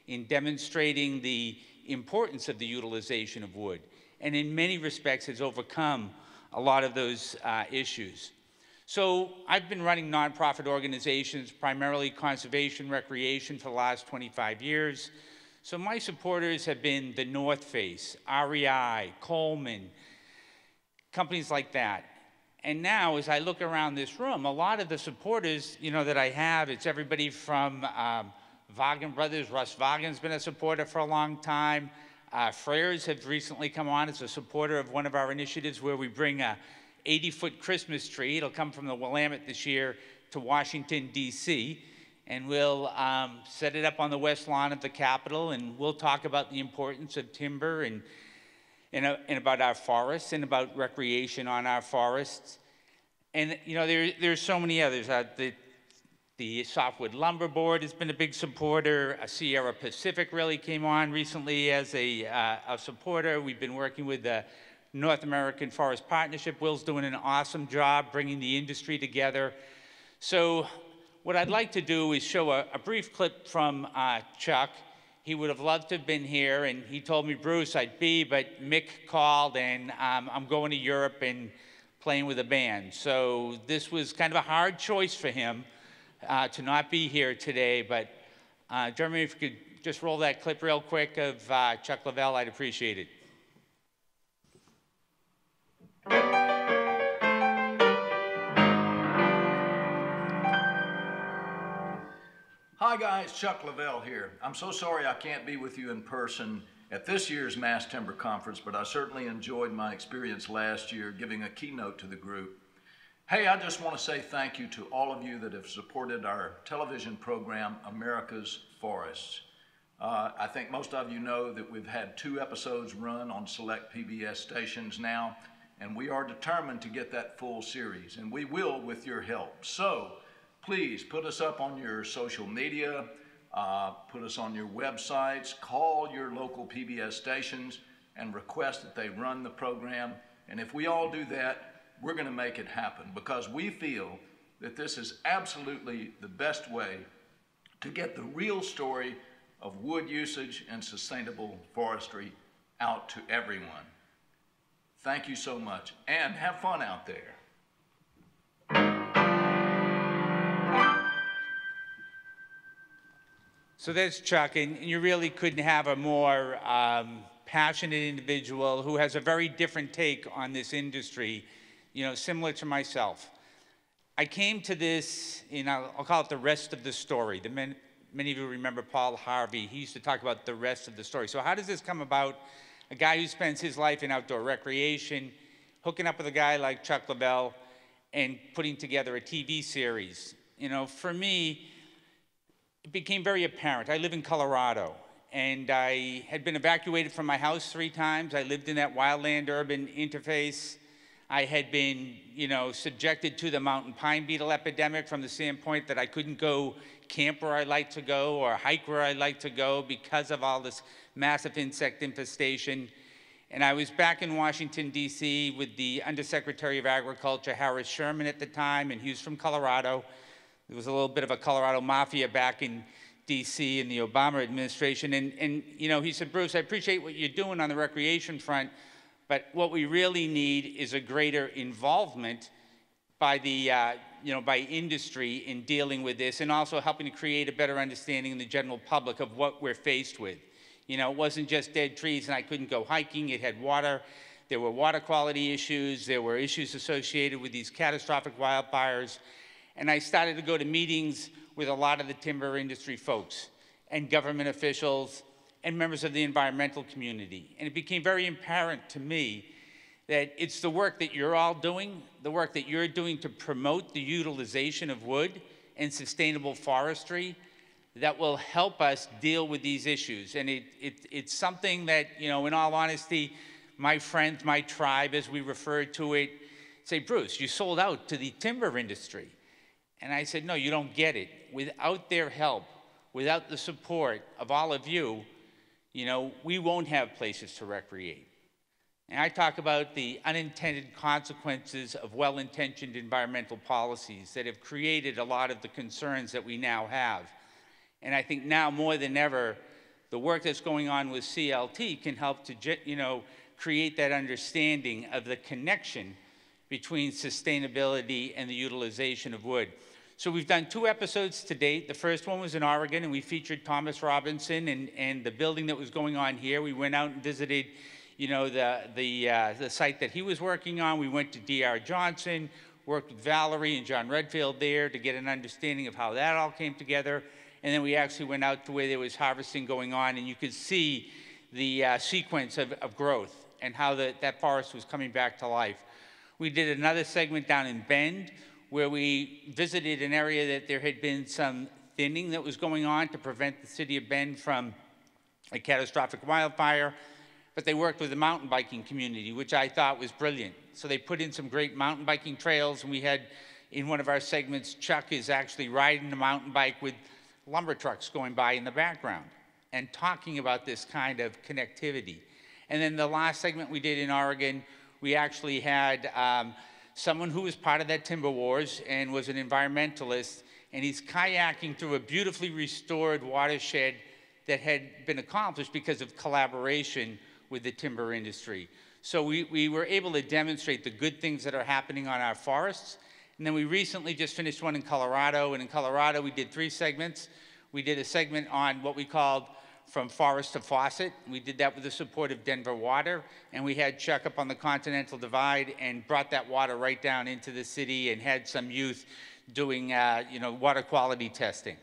in demonstrating the importance of the utilization of wood, and in many respects has overcome a lot of those uh, issues. So I've been running nonprofit organizations, primarily conservation, recreation, for the last 25 years. So my supporters have been the North Face, REI, Coleman, companies like that. And now, as I look around this room, a lot of the supporters, you know, that I have, it's everybody from um, Vaagen Brothers. Russ Vaagen's been a supporter for a long time. Uh, Frères have recently come on as a supporter of one of our initiatives where we bring a 80-foot Christmas tree. It'll come from the Willamette this year to Washington, D.C., and we'll um, set it up on the west lawn of the Capitol, and we'll talk about the importance of timber and, and, uh, and about our forests and about recreation on our forests. And, you know, there, there's so many others. Uh, the, the Softwood Lumber Board has been a big supporter. Sierra Pacific really came on recently as a, uh, a supporter. We've been working with the North American Forest Partnership. Will's doing an awesome job bringing the industry together. So what I'd like to do is show a, a brief clip from uh, Chuck. He would have loved to have been here, and he told me, Bruce, I'd be, but Mick called, and um, I'm going to Europe and playing with a band. So this was kind of a hard choice for him uh, to not be here today, but uh, Jeremy, if you could just roll that clip real quick of uh, Chuck Leavell, I'd appreciate it. Hi guys, Chuck Leavell here. I'm so sorry I can't be with you in person at this year's Mass Timber Conference, but I certainly enjoyed my experience last year giving a keynote to the group. Hey, I just want to say thank you to all of you that have supported our television program, America's Forests. Uh, I think most of you know that we've had two episodes run on select PBS stations now, and we are determined to get that full series, and we will with your help. So, please put us up on your social media, uh, put us on your websites, call your local PBS stations and request that they run the program. And if we all do that, we're going to make it happen because we feel that this is absolutely the best way to get the real story of wood usage and sustainable forestry out to everyone. Thank you so much and have fun out there. So there's Chuck, and you really couldn't have a more um, passionate individual who has a very different take on this industry, you know, similar to myself. I came to this, you know, I'll call it the rest of the story. The men, many of you remember Paul Harvey. He used to talk about the rest of the story. So how does this come about? A guy who spends his life in outdoor recreation, hooking up with a guy like Chuck Leavell, and putting together a TV series. You know, for me, it became very apparent. I live in Colorado, and I had been evacuated from my house three times. I lived in that wildland urban interface. I had been, you know, subjected to the mountain pine beetle epidemic from the standpoint that I couldn't go camp where I like to go or hike where I like to go because of all this massive insect infestation. And I was back in Washington, D.C. with the Undersecretary of Agriculture, Harris Sherman at the time, and he was from Colorado. There was a little bit of a Colorado mafia back in D.C. in the Obama administration. And, and, you know, he said, Bruce, I appreciate what you're doing on the recreation front, but what we really need is a greater involvement by the, uh, you know, by industry in dealing with this and also helping to create a better understanding in the general public of what we're faced with. You know, it wasn't just dead trees and I couldn't go hiking. It had water. There were water quality issues. There were issues associated with these catastrophic wildfires and I started to go to meetings with a lot of the timber industry folks and government officials and members of the environmental community. And it became very apparent to me that it's the work that you're all doing, the work that you're doing to promote the utilization of wood and sustainable forestry that will help us deal with these issues. And it, it, it's something that, you know, in all honesty, my friends, my tribe, as we refer to it, say, Bruce, you sold out to the timber industry. And I said, No, you don't get it. Without their help, without the support of all of you, you know, we won't have places to recreate. And I talk about the unintended consequences of well intentioned environmental policies that have created a lot of the concerns that we now have. And I think now more than ever, the work that's going on with CLT can help to, you know, create that understanding of the connection between sustainability and the utilization of wood. So we've done two episodes to date. The first one was in Oregon, and we featured Thomas Robinson and, and the building that was going on here. We went out and visited, you know, the, the, uh, the site that he was working on. We went to D.R. Johnson, worked with Valerie and John Redfield there to get an understanding of how that all came together. And then we actually went out to where there was harvesting going on, and you could see the uh, sequence of, of growth and how the, that forest was coming back to life. We did another segment down in Bend where we visited an area that there had been some thinning that was going on to prevent the city of Bend from a catastrophic wildfire. But they worked with the mountain biking community, which I thought was brilliant. So they put in some great mountain biking trails, and we had in one of our segments, Chuck is actually riding a mountain bike with lumber trucks going by in the background and talking about this kind of connectivity. And then the last segment we did in Oregon, we actually had um, someone who was part of that timber wars and was an environmentalist, and he's kayaking through a beautifully restored watershed that had been accomplished because of collaboration with the timber industry. So we, we were able to demonstrate the good things that are happening on our forests. And then we recently just finished one in Colorado, and in Colorado we did three segments. We did a segment on what we called from forest to faucet. We did that with the support of Denver Water, and we had Chuck up on the Continental Divide and brought that water right down into the city and had some youth doing, uh, you know, water quality testing.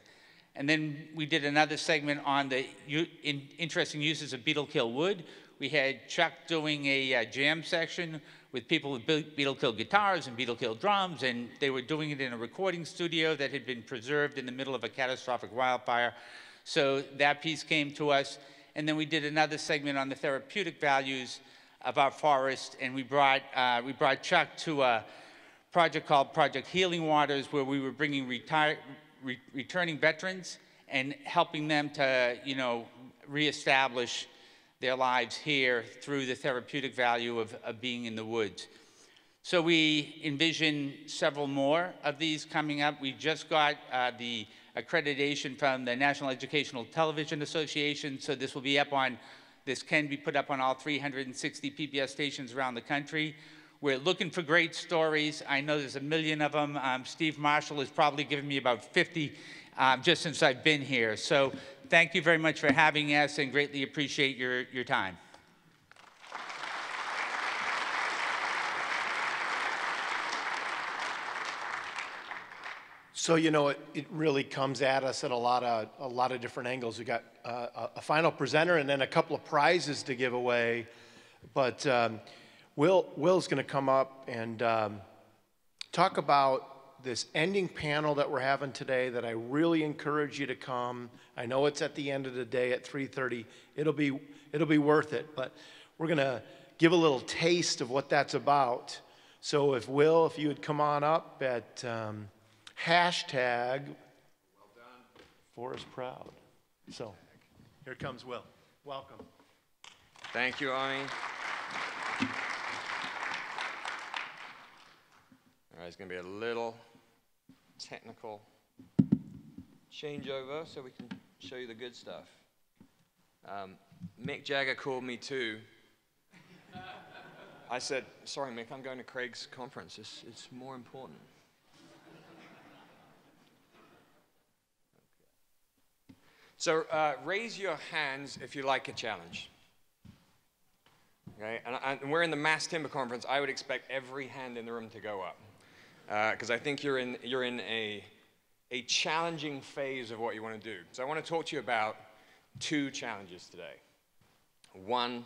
And then we did another segment on the in interesting uses of beetle kill wood. We had Chuck doing a uh, jam section with people with beetle kill guitars and beetle kill drums, and they were doing it in a recording studio that had been preserved in the middle of a catastrophic wildfire. So that piece came to us. And then we did another segment on the therapeutic values of our forest, and we brought, uh, we brought Chuck to a project called Project Healing Waters, where we were bringing retire, re returning veterans and helping them to, you know, reestablish their lives here through the therapeutic value of, of being in the woods. So we envision several more of these coming up. We just got uh, the accreditation from the National Educational Television Association, so this will be up on, this can be put up on all 360 PBS stations around the country. We're looking for great stories. I know there's a million of them. Um, Steve Marshall has probably given me about 50 um, just since I've been here. So thank you very much for having us and greatly appreciate your, your time. So you know, it, it really comes at us at a lot of a lot of different angles. We got uh, a final presenter and then a couple of prizes to give away. But um, Will Will's going to come up and um, talk about this ending panel that we're having today. That I really encourage you to come. I know it's at the end of the day at 3:30. It'll be it'll be worth it. But we're going to give a little taste of what that's about. So if Will, if you would come on up at um, hashtag well done. Forest Proud. So here comes Will. Welcome. Thank you, Arnie. All right, it's going to be a little technical changeover so we can show you the good stuff. Um, Mick Jagger called me too. I said, sorry, Mick, I'm going to Craig's conference. It's, it's more important. So uh, raise your hands if you like a challenge. Okay, and, and, we're in the Mass Timber Conference. I would expect every hand in the room to go up because uh, I think you're in, you're in a, a challenging phase of what you want to do. So I want to talk to you about two challenges today. One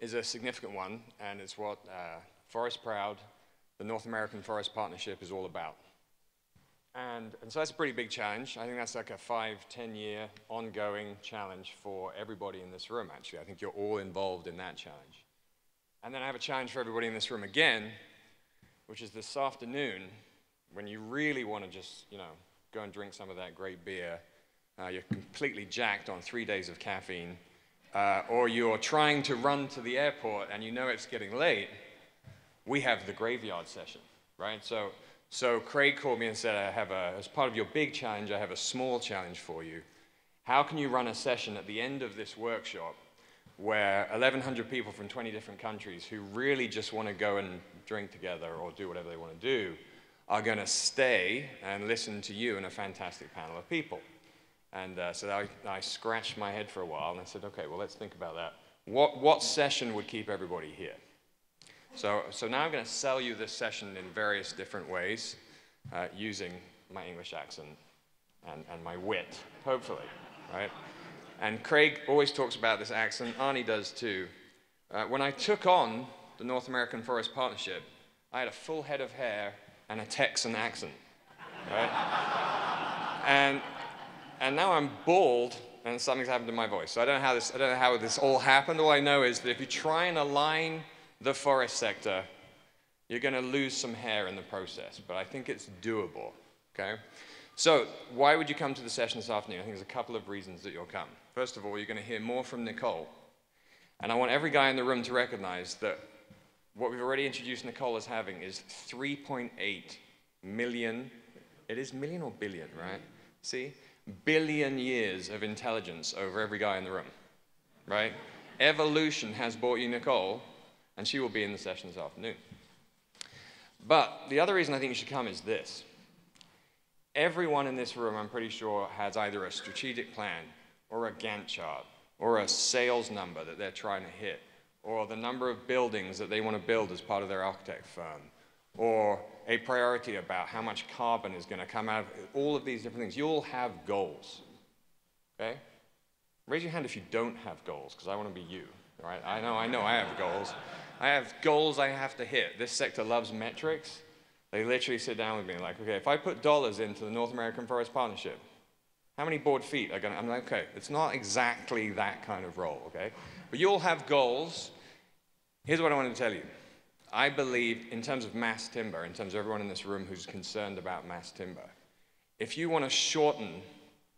is a significant one, and it's what uh, Forest Proud, the North American Forest Partnership, is all about. And, and so that's a pretty big challenge. I think that's like a five, 10 year ongoing challenge for everybody in this room, actually. I think you're all involved in that challenge. And then I have a challenge for everybody in this room again, which is this afternoon when you really want to just, you know, go and drink some of that great beer. Uh, you're completely jacked on three days of caffeine, uh, or you're trying to run to the airport and you know it's getting late. We have the graveyard session, right? So so Craig called me and said, I have a, as part of your big challenge, I have a small challenge for you. How can you run a session at the end of this workshop where 1,100 people from 20 different countries who really just want to go and drink together or do whatever they want to do are going to stay and listen to you and a fantastic panel of people? And uh, so I, I scratched my head for a while and I said, okay, well, let's think about that. What, what session would keep everybody here? So, so now I'm going to sell you this session in various different ways uh, using my English accent and, and my wit, hopefully, right? And Craig always talks about this accent, Arnie does too. Uh, when I took on the North American Forest Partnership, I had a full head of hair and a Texan accent, right? and, and now I'm bald and something's happened to my voice. So I don't know how this, I don't know how this all happened. All I know is that if you try and align the forest sector, you're going to lose some hair in the process, but I think it's doable, okay? So why would you come to the session this afternoon? I think there's a couple of reasons that you'll come. First of all, you're going to hear more from Nicole. And I want every guy in the room to recognize that what we've already introduced Nicole as having is 3.8 million, it is million or billion, right? See? Billion years of intelligence over every guy in the room, right? Evolution has brought you Nicole, and she will be in the session this afternoon. But the other reason I think you should come is this. Everyone in this room, I'm pretty sure, has either a strategic plan or a Gantt chart or a sales number that they're trying to hit or the number of buildings that they want to build as part of their architect firm or a priority about how much carbon is going to come out of all of these different things. You all have goals. Okay? Raise your hand if you don't have goals, because I want to be you. Right? I know, I know I have goals. I have goals I have to hit. This sector loves metrics. They literally sit down with me like, okay, if I put dollars into the North American Forest Partnership, how many board feet are going to, I'm like, okay, it's not exactly that kind of role, okay? But you'll have goals. Here's what I want to tell you. I believe, in terms of mass timber, in terms of everyone in this room who's concerned about mass timber, if you want to shorten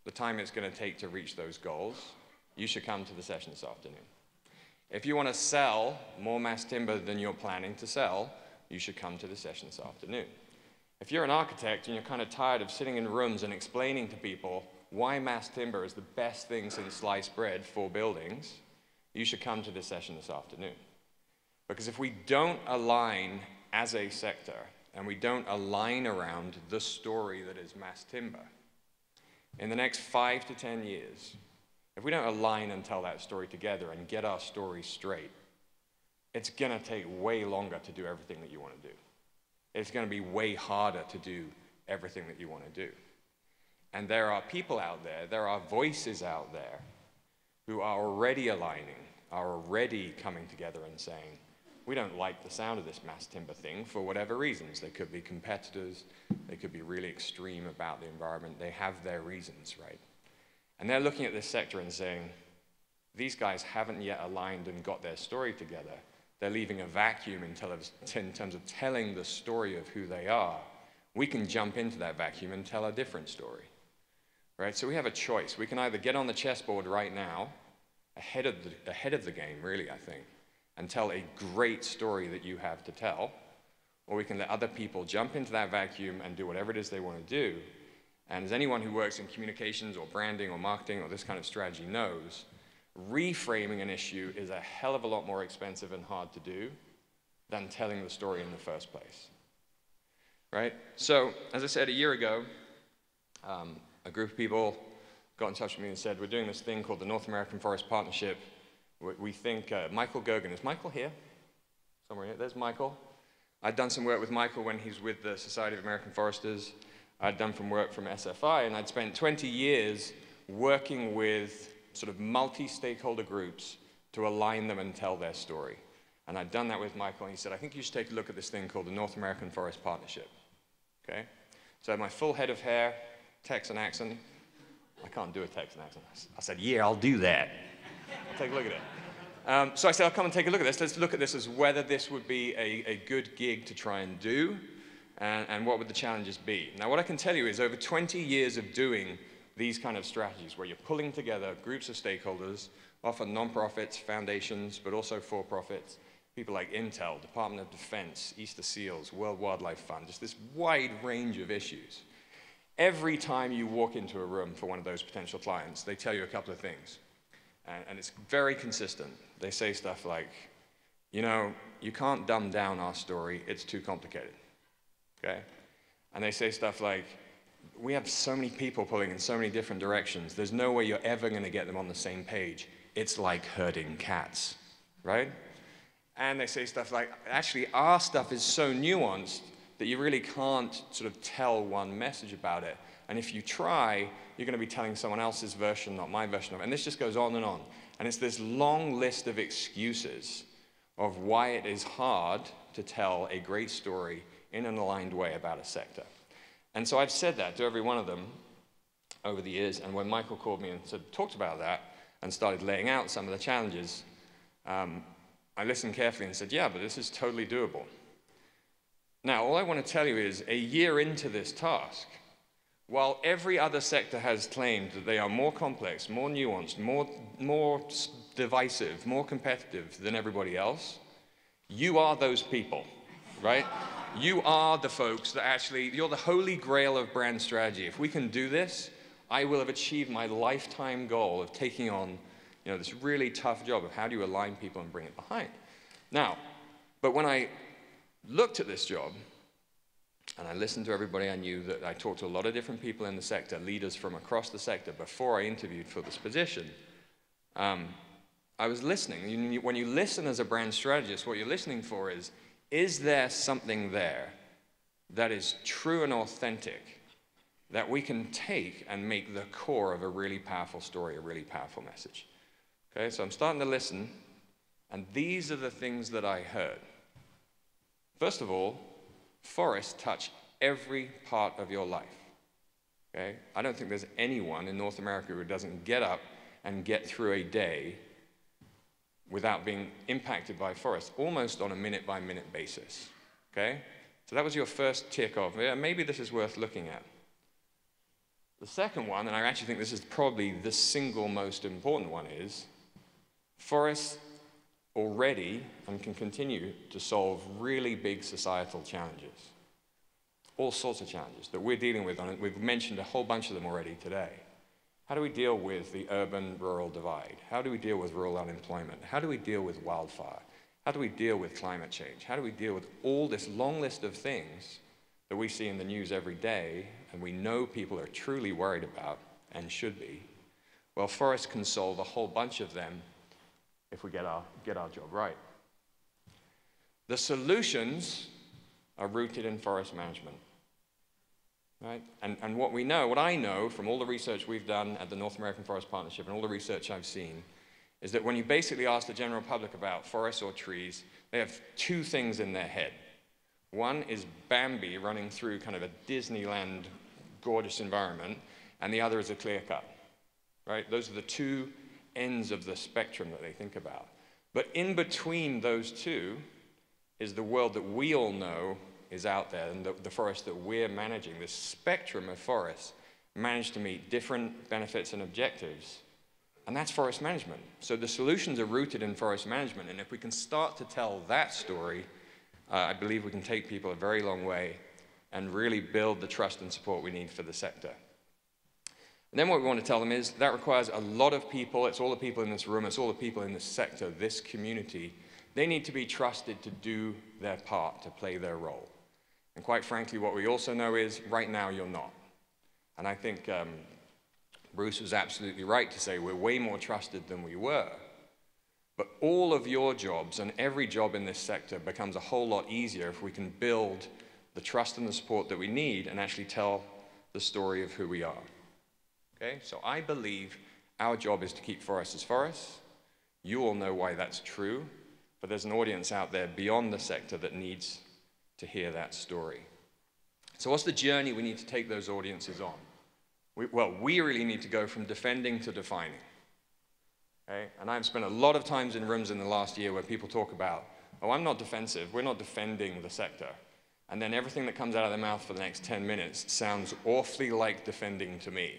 the time it's going to take to reach those goals, you should come to the session this afternoon. If you want to sell more mass timber than you're planning to sell, you should come to the session this afternoon. If you're an architect and you're kind of tired of sitting in rooms and explaining to people why mass timber is the best thing since sliced bread for buildings, you should come to this session this afternoon. Because if we don't align as a sector and we don't align around the story that is mass timber, in the next five to 10 years, if we don't align and tell that story together and get our story straight, it's going to take way longer to do everything that you want to do. It's going to be way harder to do everything that you want to do. And there are people out there, there are voices out there who are already aligning, are already coming together and saying, we don't like the sound of this mass timber thing for whatever reasons. They could be competitors, they could be really extreme about the environment, they have their reasons, right? And they're looking at this sector and saying, these guys haven't yet aligned and got their story together. They're leaving a vacuum in, terms of telling the story of who they are. We can jump into that vacuum and tell a different story. Right? So we have a choice. We can either get on the chessboard right now, ahead of the, ahead of the game, really, I think, and tell a great story that you have to tell, or we can let other people jump into that vacuum and do whatever it is they want to do. And as anyone who works in communications or branding or marketing or this kind of strategy knows, reframing an issue is a hell of a lot more expensive and hard to do than telling the story in the first place. Right? So, as I said a year ago, um, a group of people got in touch with me and said, We're doing this thing called the North American Forest Partnership. We think uh, Michael Goergen, is Michael here? Somewhere here. There's Michael. I'd done some work with Michael when he's with the Society of American Foresters. I'd done some work from SFI, and I'd spent 20 years working with sort of multi-stakeholder groups to align them and tell their story. And I'd done that with Michael, and he said, I think you should take a look at this thing called the North American Forest Partnership. Okay? So I had my full head of hair, Texan accent. I can't do a Texan accent. I said, yeah, I'll do that. I'll take a look at it. Um, so I said, I'll come and take a look at this. Let's look at this as whether this would be a, a good gig to try and do, and, and what would the challenges be. Now, what I can tell you is over 20 years of doing these kind of strategies where you're pulling together groups of stakeholders, often nonprofits, foundations, but also for-profits, people like Intel, Department of Defense, Easter Seals, World Wildlife Fund, just this wide range of issues. Every time you walk into a room for one of those potential clients, they tell you a couple of things. And, and it's very consistent. They say stuff like, you know, you can't dumb down our story, it's too complicated. Okay? And they say stuff like, we have so many people pulling in so many different directions. There's no way you're ever going to get them on the same page. It's like herding cats, right? And they say stuff like, actually, our stuff is so nuanced that you really can't sort of tell one message about it. And if you try, you're going to be telling someone else's version, not my version of it. And this just goes on and on. And it's this long list of excuses of why it is hard to tell a great story in an aligned way about a sector. And so I've said that to every one of them over the years. And when Michael called me and talked about that and started laying out some of the challenges, um, I listened carefully and said, yeah, but this is totally doable. Now, all I want to tell you is a year into this task, while every other sector has claimed that they are more complex, more nuanced, more, more divisive, more competitive than everybody else, you are those people, right? You are the folks that actually, you're the holy grail of brand strategy. If we can do this, I will have achieved my lifetime goal of taking on you know, this really tough job of how do you align people and bring it behind. Now, but when I looked at this job, and I listened to everybody I knew, that I talked to a lot of different people in the sector, leaders from across the sector, before I interviewed for this position. Um, I was listening. When you listen as a brand strategist, what you're listening for is, is there something there that is true and authentic that we can take and make the core of a really powerful story, a really powerful message? Okay, so I'm starting to listen, and these are the things that I heard. First of all, forests touch every part of your life. Okay? I don't think there's anyone in North America who doesn't get up and get through a day without being impacted by forests, almost on a minute by minute basis. Okay? So that was your first tick off. Yeah, maybe this is worth looking at. The second one, and I actually think this is probably the single most important one, is forests already and can continue to solve really big societal challenges. All sorts of challenges that we're dealing with. We've mentioned a whole bunch of them already today. How do we deal with the urban rural divide? How do we deal with rural unemployment? How do we deal with wildfire? How do we deal with climate change? How do we deal with all this long list of things that we see in the news every day and we know people are truly worried about and should be? Well, forests can solve a whole bunch of them if we get our, get our job right. The solutions are rooted in forest management. Right? And, and what we know, what I know from all the research we've done at the North American Forest Partnership and all the research I've seen, is that when you basically ask the general public about forests or trees, they have two things in their head. One is Bambi running through kind of a Disneyland gorgeous environment, and the other is a clear cut. Right? Those are the two ends of the spectrum that they think about. But in between those two is the world that we all know is out there and the, the forest that we're managing, this spectrum of forests, manage to meet different benefits and objectives. And that's forest management. So the solutions are rooted in forest management. And if we can start to tell that story, uh, I believe we can take people a very long way and really build the trust and support we need for the sector. And then what we want to tell them is that requires a lot of people. It's all the people in this room, it's all the people in this sector, this community. They need to be trusted to do their part, to play their role. And quite frankly, what we also know is right now you're not. And I think um, Bruce was absolutely right to say we're way more trusted than we were. But all of your jobs and every job in this sector becomes a whole lot easier if we can build the trust and the support that we need and actually tell the story of who we are. Okay, so I believe our job is to keep forests as forests. You all know why that's true, but there's an audience out there beyond the sector that needs to hear that story. So, what's the journey we need to take those audiences on? We, well, we really need to go from defending to defining. Okay? And I've spent a lot of times in rooms in the last year where people talk about, oh, I'm not defensive, we're not defending the sector. And then everything that comes out of their mouth for the next 10 minutes sounds awfully like defending to me.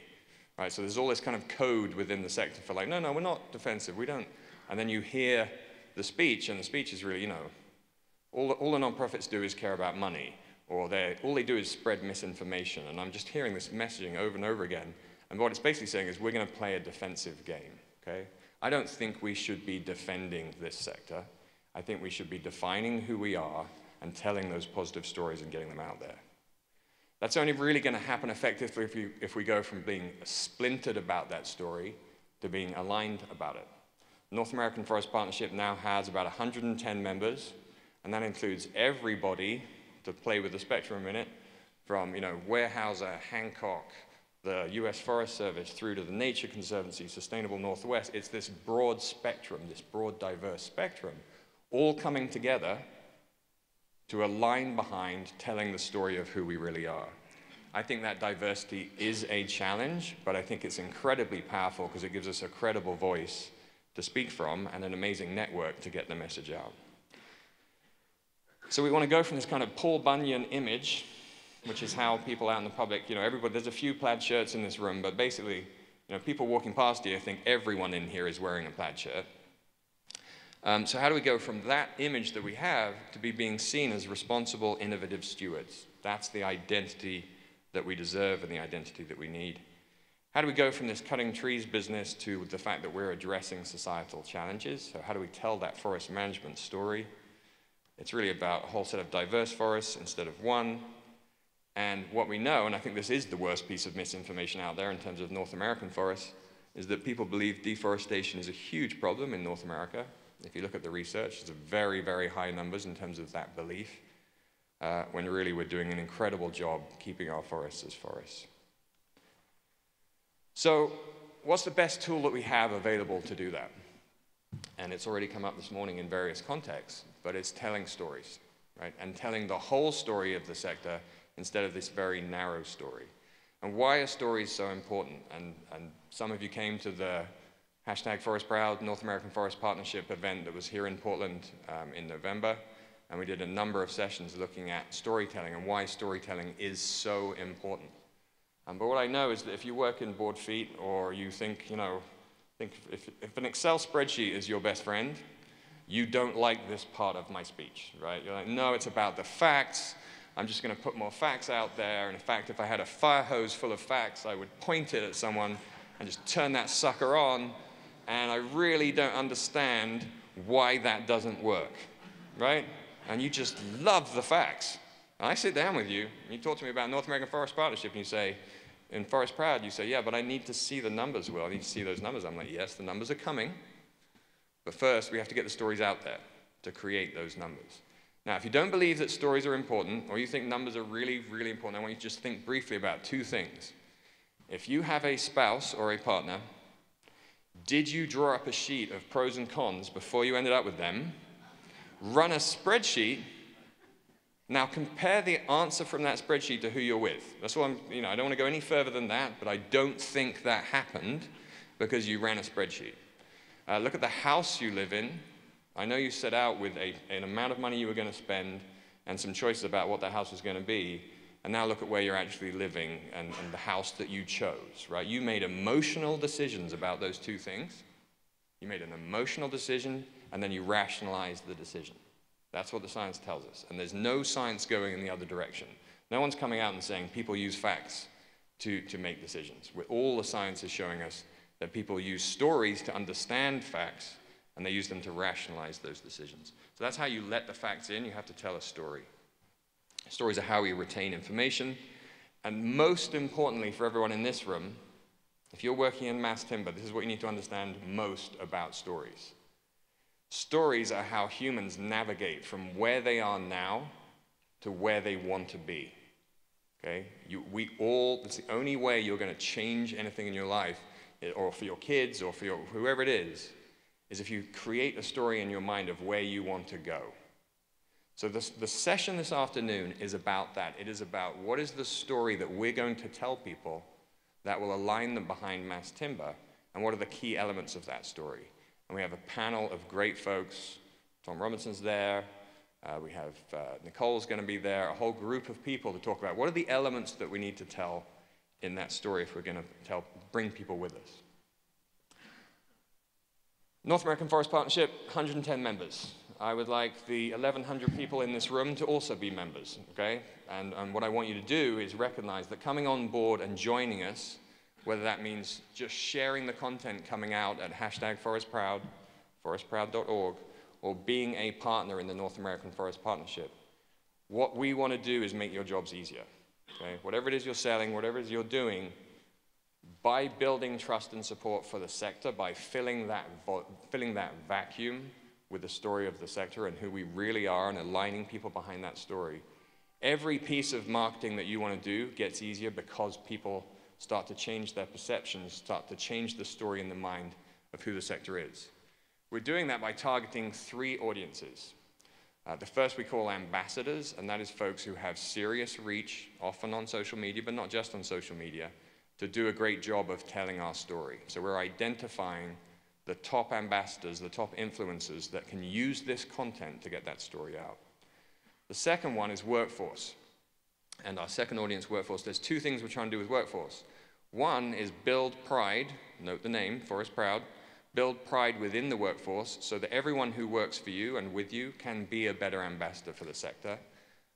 Right, so there's all this kind of code within the sector for like, no, no, we're not defensive, we don't. And then you hear the speech, and the speech is really, you know, all the, all the nonprofits do is care about money, or all they do is spread misinformation. And I'm just hearing this messaging over and over again. And what it's basically saying is we're going to play a defensive game, okay? I don't think we should be defending this sector. I think we should be defining who we are and telling those positive stories and getting them out there. That's only really going to happen effectively if we, if we go from being splintered about that story to being aligned about it. North American Forest Partnership now has about 110 members, and that includes everybody to play with the spectrum in it, from you know Weyerhaeuser, Hancock, the US Forest Service through to the Nature Conservancy, Sustainable Northwest. It's this broad spectrum, this broad diverse spectrum, all coming together to align behind telling the story of who we really are. I think that diversity is a challenge, but I think it's incredibly powerful because it gives us a credible voice to speak from and an amazing network to get the message out. So we want to go from this kind of Paul Bunyan image, which is how people out in the public, you know, everybody, there's a few plaid shirts in this room, but basically, you know, people walking past you think everyone in here is wearing a plaid shirt. Um, so how do we go from that image that we have to be being seen as responsible, innovative stewards? That's the identity that we deserve and the identity that we need. How do we go from this cutting trees business to the fact that we're addressing societal challenges? So how do we tell that forest management story? It's really about a whole set of diverse forests instead of one. And what we know, and I think this is the worst piece of misinformation out there in terms of North American forests, is that people believe deforestation is a huge problem in North America. If you look at the research, it's very, very high numbers in terms of that belief, uh, when really we're doing an incredible job keeping our forests as forests. So, what's the best tool that we have available to do that? And it's already come up this morning in various contexts but it's telling stories, right? And telling the whole story of the sector instead of this very narrow story. And why are stories so important? And, and some of you came to the hashtag Forest Proud North American Forest Partnership event that was here in Portland um, in November. And we did a number of sessions looking at storytelling and why storytelling is so important. Um, but what I know is that if you work in board feet or you think, you know, think if, if an Excel spreadsheet is your best friend, you don't like this part of my speech, right? You're like, no, it's about the facts. I'm just going to put more facts out there. And in fact, if I had a fire hose full of facts, I would point it at someone and just turn that sucker on. And I really don't understand why that doesn't work, right? And you just love the facts. And I sit down with you, and you talk to me about North American Forest Partnership, and you say, in Forest Proud, you say, yeah, but I need to see the numbers, Well, I need to see those numbers. I'm like, yes, the numbers are coming. But first, we have to get the stories out there to create those numbers. Now, if you don't believe that stories are important, or you think numbers are really, really important, I want you to just think briefly about two things. If you have a spouse or a partner, did you draw up a sheet of pros and cons before you ended up with them? Run a spreadsheet. Now compare the answer from that spreadsheet to who you're with. That's what I'm, you know, I don't want to go any further than that, but I don't think that happened because you ran a spreadsheet. Uh, look at the house you live in. I know you set out with a, an amount of money you were going to spend and some choices about what that house was going to be. And now look at where you're actually living and, and the house that you chose, right? You made emotional decisions about those two things. You made an emotional decision and then you rationalized the decision. That's what the science tells us. And there's no science going in the other direction. No one's coming out and saying people use facts to, to make decisions. All the science is showing us that people use stories to understand facts and they use them to rationalize those decisions. So that's how you let the facts in. You have to tell a story. Stories are how we retain information. And most importantly, for everyone in this room, if you're working in mass timber, this is what you need to understand most about stories. Stories are how humans navigate from where they are now to where they want to be. Okay? You, we all, it's the only way you're going to change anything in your life or for your kids or for your, whoever it is, is if you create a story in your mind of where you want to go. So this, the session this afternoon is about that. It is about what is the story that we're going to tell people that will align them behind mass timber, and what are the key elements of that story. And we have a panel of great folks. Tom Robinson's there. Uh, we have uh, Nicole's going to be there, a whole group of people to talk about what are the elements that we need to tell in that story if we're going to tell, bring people with us. North American Forest Partnership, 110 members. I would like the 1,100 people in this room to also be members, okay? And, and what I want you to do is recognize that coming on board and joining us, whether that means just sharing the content coming out at hashtag ForestProud, forestproud.org, or being a partner in the North American Forest Partnership, what we want to do is make your jobs easier. Okay? Whatever it is you're selling, whatever it is you're doing, by building trust and support for the sector, by filling that, filling that vacuum with the story of the sector and who we really are and aligning people behind that story, every piece of marketing that you want to do gets easier because people start to change their perceptions, start to change the story in the mind of who the sector is. We're doing that by targeting three audiences. Uh, the first we call ambassadors, and that is folks who have serious reach, often on social media, but not just on social media, to do a great job of telling our story. So we're identifying the top ambassadors, the top influencers that can use this content to get that story out. The second one is workforce. And our second audience, workforce, there's two things we're trying to do with workforce. One is build pride, note the name, Forest Proud, build pride within the workforce so that everyone who works for you and with you can be a better ambassador for the sector.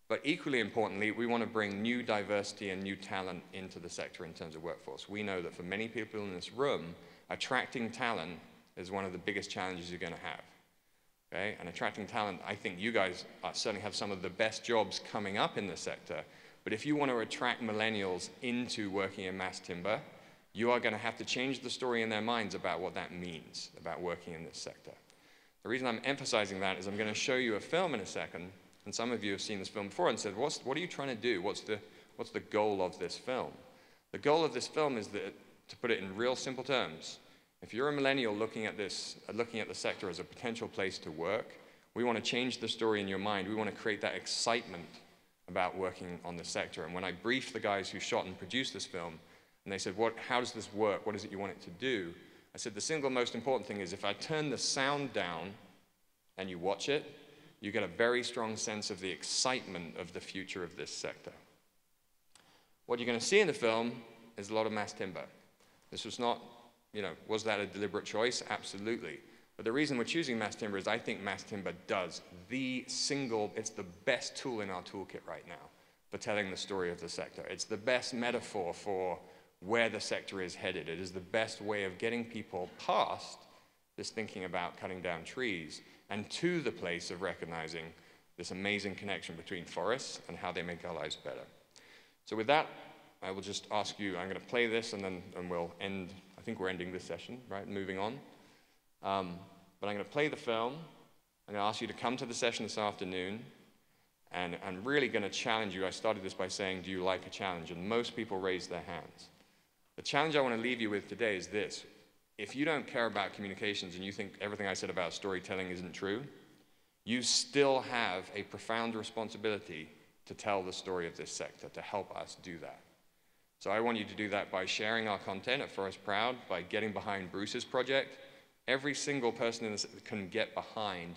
But equally importantly, we want to bring new diversity and new talent into the sector in terms of workforce. We know that for many people in this room, attracting talent is one of the biggest challenges you're going to have. Okay? And attracting talent, I think you guys certainly have some of the best jobs coming up in the sector. But if you want to attract millennials into working in mass timber, you are going to have to change the story in their minds about what that means, about working in this sector. The reason I'm emphasizing that is I'm going to show you a film in a second, and some of you have seen this film before and said, What's, what are you trying to do? What's the, what's the goal of this film? The goal of this film is that, to put it in real simple terms, if you're a millennial looking at this, uh, looking at the sector as a potential place to work, we want to change the story in your mind. We want to create that excitement about working on the sector. And when I briefed the guys who shot and produced this film, and they said, what, how does this work? What is it you want it to do? I said, the single most important thing is if I turn the sound down and you watch it, you get a very strong sense of the excitement of the future of this sector. What you're going to see in the film is a lot of mass timber. This was not you know, was that a deliberate choice? Absolutely. But the reason we're choosing mass timber is I think mass timber does the single, it's the best tool in our toolkit right now for telling the story of the sector. It's the best metaphor for where the sector is headed. It is the best way of getting people past this thinking about cutting down trees and to the place of recognizing this amazing connection between forests and how they make our lives better. So with that, I will just ask you, I'm going to play this and then and we'll end I think we're ending this session, right? Moving on. Um, but I'm going to play the film. I'm going to ask you to come to the session this afternoon. And I'm really going to challenge you. I started this by saying, Do you like a challenge? And most people raise their hands. The challenge I want to leave you with today is this if you don't care about communications and you think everything I said about storytelling isn't true, you still have a profound responsibility to tell the story of this sector, to help us do that. So I want you to do that by sharing our content at Forest Proud, by getting behind Bruce's project. Every single person in this can get behind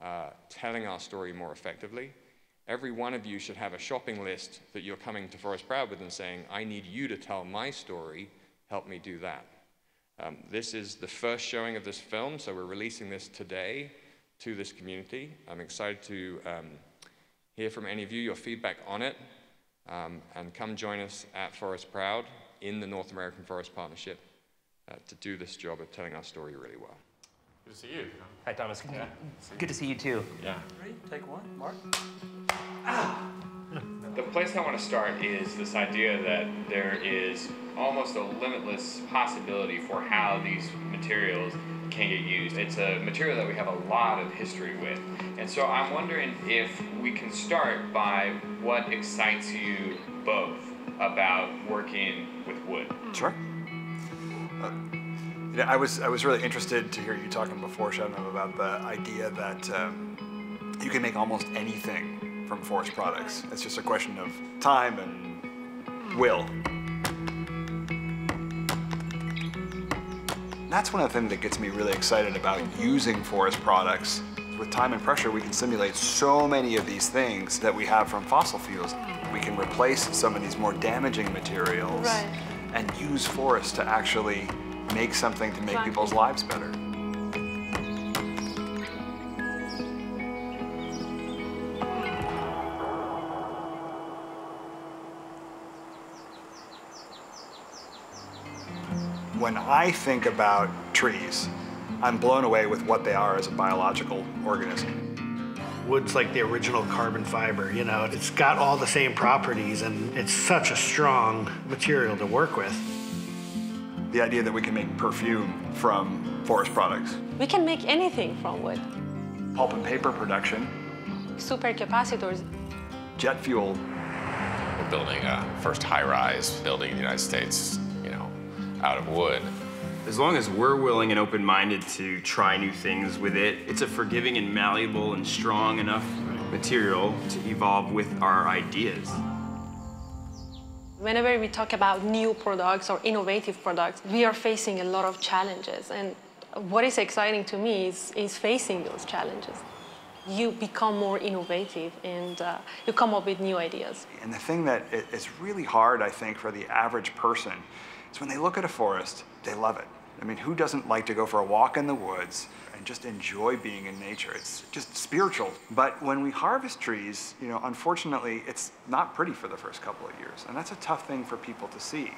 uh, telling our story more effectively. Every one of you should have a shopping list that you're coming to Forest Proud with and saying, I need you to tell my story, help me do that. Um, this is the first showing of this film, so we're releasing this today to this community. I'm excited to um, hear from any of you, your feedback on it. Um, and come join us at Forest Proud in the North American Forest Partnership uh, to do this job of telling our story really well. Good to see you. Hi, Thomas. Good, yeah. good to see you too. Yeah. Ready? Take one, Mark. Ah! The place I want to start is this idea that there is almost a limitless possibility for how these materials can get used. It's a material that we have a lot of history with. And so I'm wondering if we can start by what excites you both about working with wood. Sure. Uh, you know, I was I was really interested to hear you talking before, Shannon, about the idea that um, you can make almost anything from forest products. It's just a question of time and will. That's one of the things that gets me really excited about using forest products. With time and pressure, we can simulate so many of these things that we have from fossil fuels. We can replace some of these more damaging materials right. and use forests to actually make something to make exactly. people's lives better. when I think about trees, I'm blown away with what they are as a biological organism. Wood's like the original carbon fiber, you know, it's got all the same properties and it's such a strong material to work with. The idea that we can make perfume from forest products. We can make anything from wood. Pulp and paper production. Supercapacitors. Jet fuel. We're building a first high-rise building in the United States you know, out of wood. As long as we're willing and open minded to try new things with it, it's a forgiving and malleable and strong enough material to evolve with our ideas. Whenever we talk about new products or innovative products, we are facing a lot of challenges. And what is exciting to me is, is facing those challenges. You become more innovative and uh, you come up with new ideas. And the thing that is really hard, I think, for the average person is when they look at a forest, they love it. I mean, who doesn't like to go for a walk in the woods and just enjoy being in nature? It's just spiritual. But when we harvest trees, you know, unfortunately, it's not pretty for the first couple of years. And that's a tough thing for people to see.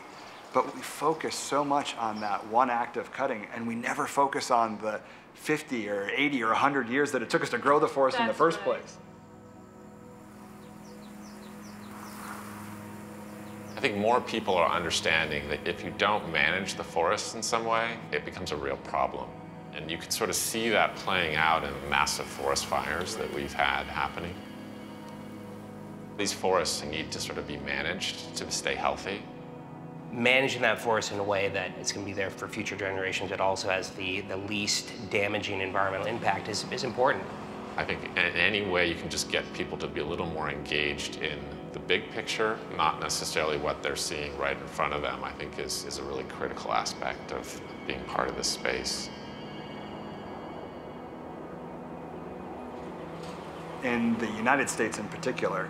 But we focus so much on that one act of cutting, and we never focus on the 50 or 80 or 100 years that it took us to grow the forest in the first place. Think more people are understanding that if you don't manage the forests in some way, it becomes a real problem. And you can sort of see that playing out in the massive forest fires that we've had happening. These forests need to sort of be managed to stay healthy. Managing that forest in a way that it's going to be there for future generations, that also has the, the least damaging environmental impact is, is important. I think in any way you can just get people to be a little more engaged in the big picture, not necessarily what they're seeing right in front of them, I think is, is a really critical aspect of being part of this space. In the United States in particular,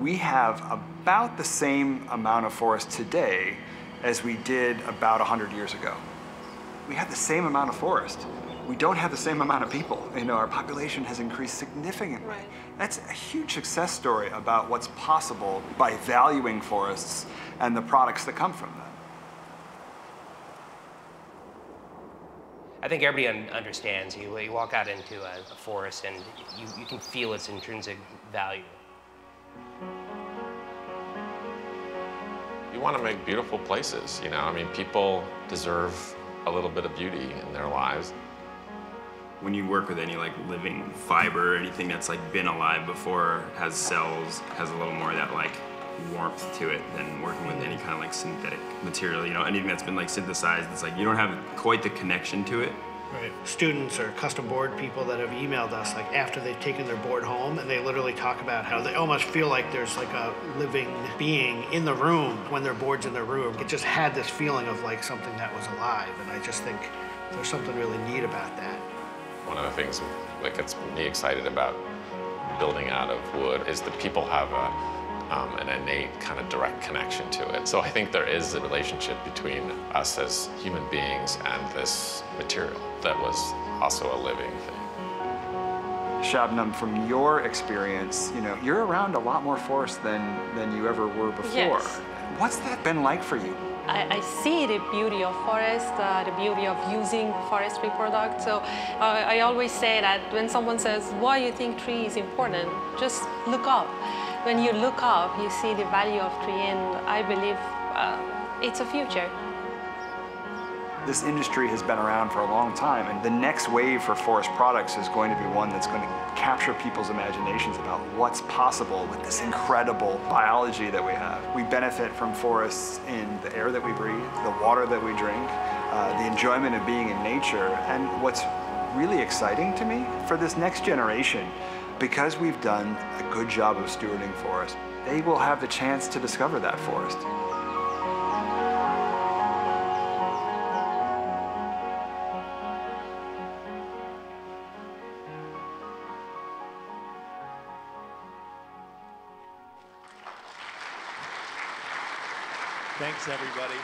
we have about the same amount of forest today as we did about 100 years ago. We have the same amount of forest. We don't have the same amount of people. You know, our population has increased significantly. Right. That's a huge success story about what's possible by valuing forests and the products that come from them. I think everybody un understands. You, you walk out into a, a forest and you, you can feel its intrinsic value. You want to make beautiful places, you know? I mean, people deserve a little bit of beauty in their lives. When you work with any like living fiber or anything that's like been alive before, has cells, has a little more of that like warmth to it than working with any kind of like synthetic material. You know, anything that's been like synthesized, it's like you don't have quite the connection to it. Right. Students or custom board people that have emailed us like after they've taken their board home and they literally talk about how they almost feel like there's like a living being in the room when their board's in their room. It just had this feeling of like something that was alive and I just think there's something really neat about that. One of the things that gets me excited about building out of wood is that people have a um, an innate kind of direct connection to it. So I think there is a relationship between us as human beings and this material that was also a living thing. Shabnam, from your experience, you know, you're around a lot more forest than, than you ever were before. Yes. What's that been like for you? I, I, see the beauty of forest, uh, the beauty of using forestry products. So uh, I always say that when someone says, why you think tree is important, just look up. When you look up, you see the value of tree and I believe uh, it's a future. This industry has been around for a long time, and the next wave for forest products is going to be one that's going to capture people's imaginations about what's possible with this incredible biology that we have. We benefit from forests in the air that we breathe, the water that we drink, uh, the enjoyment of being in nature, and what's really exciting to me for this next generation, because we've done a good job of stewarding forests, they will have the chance to discover that forest. Everybody.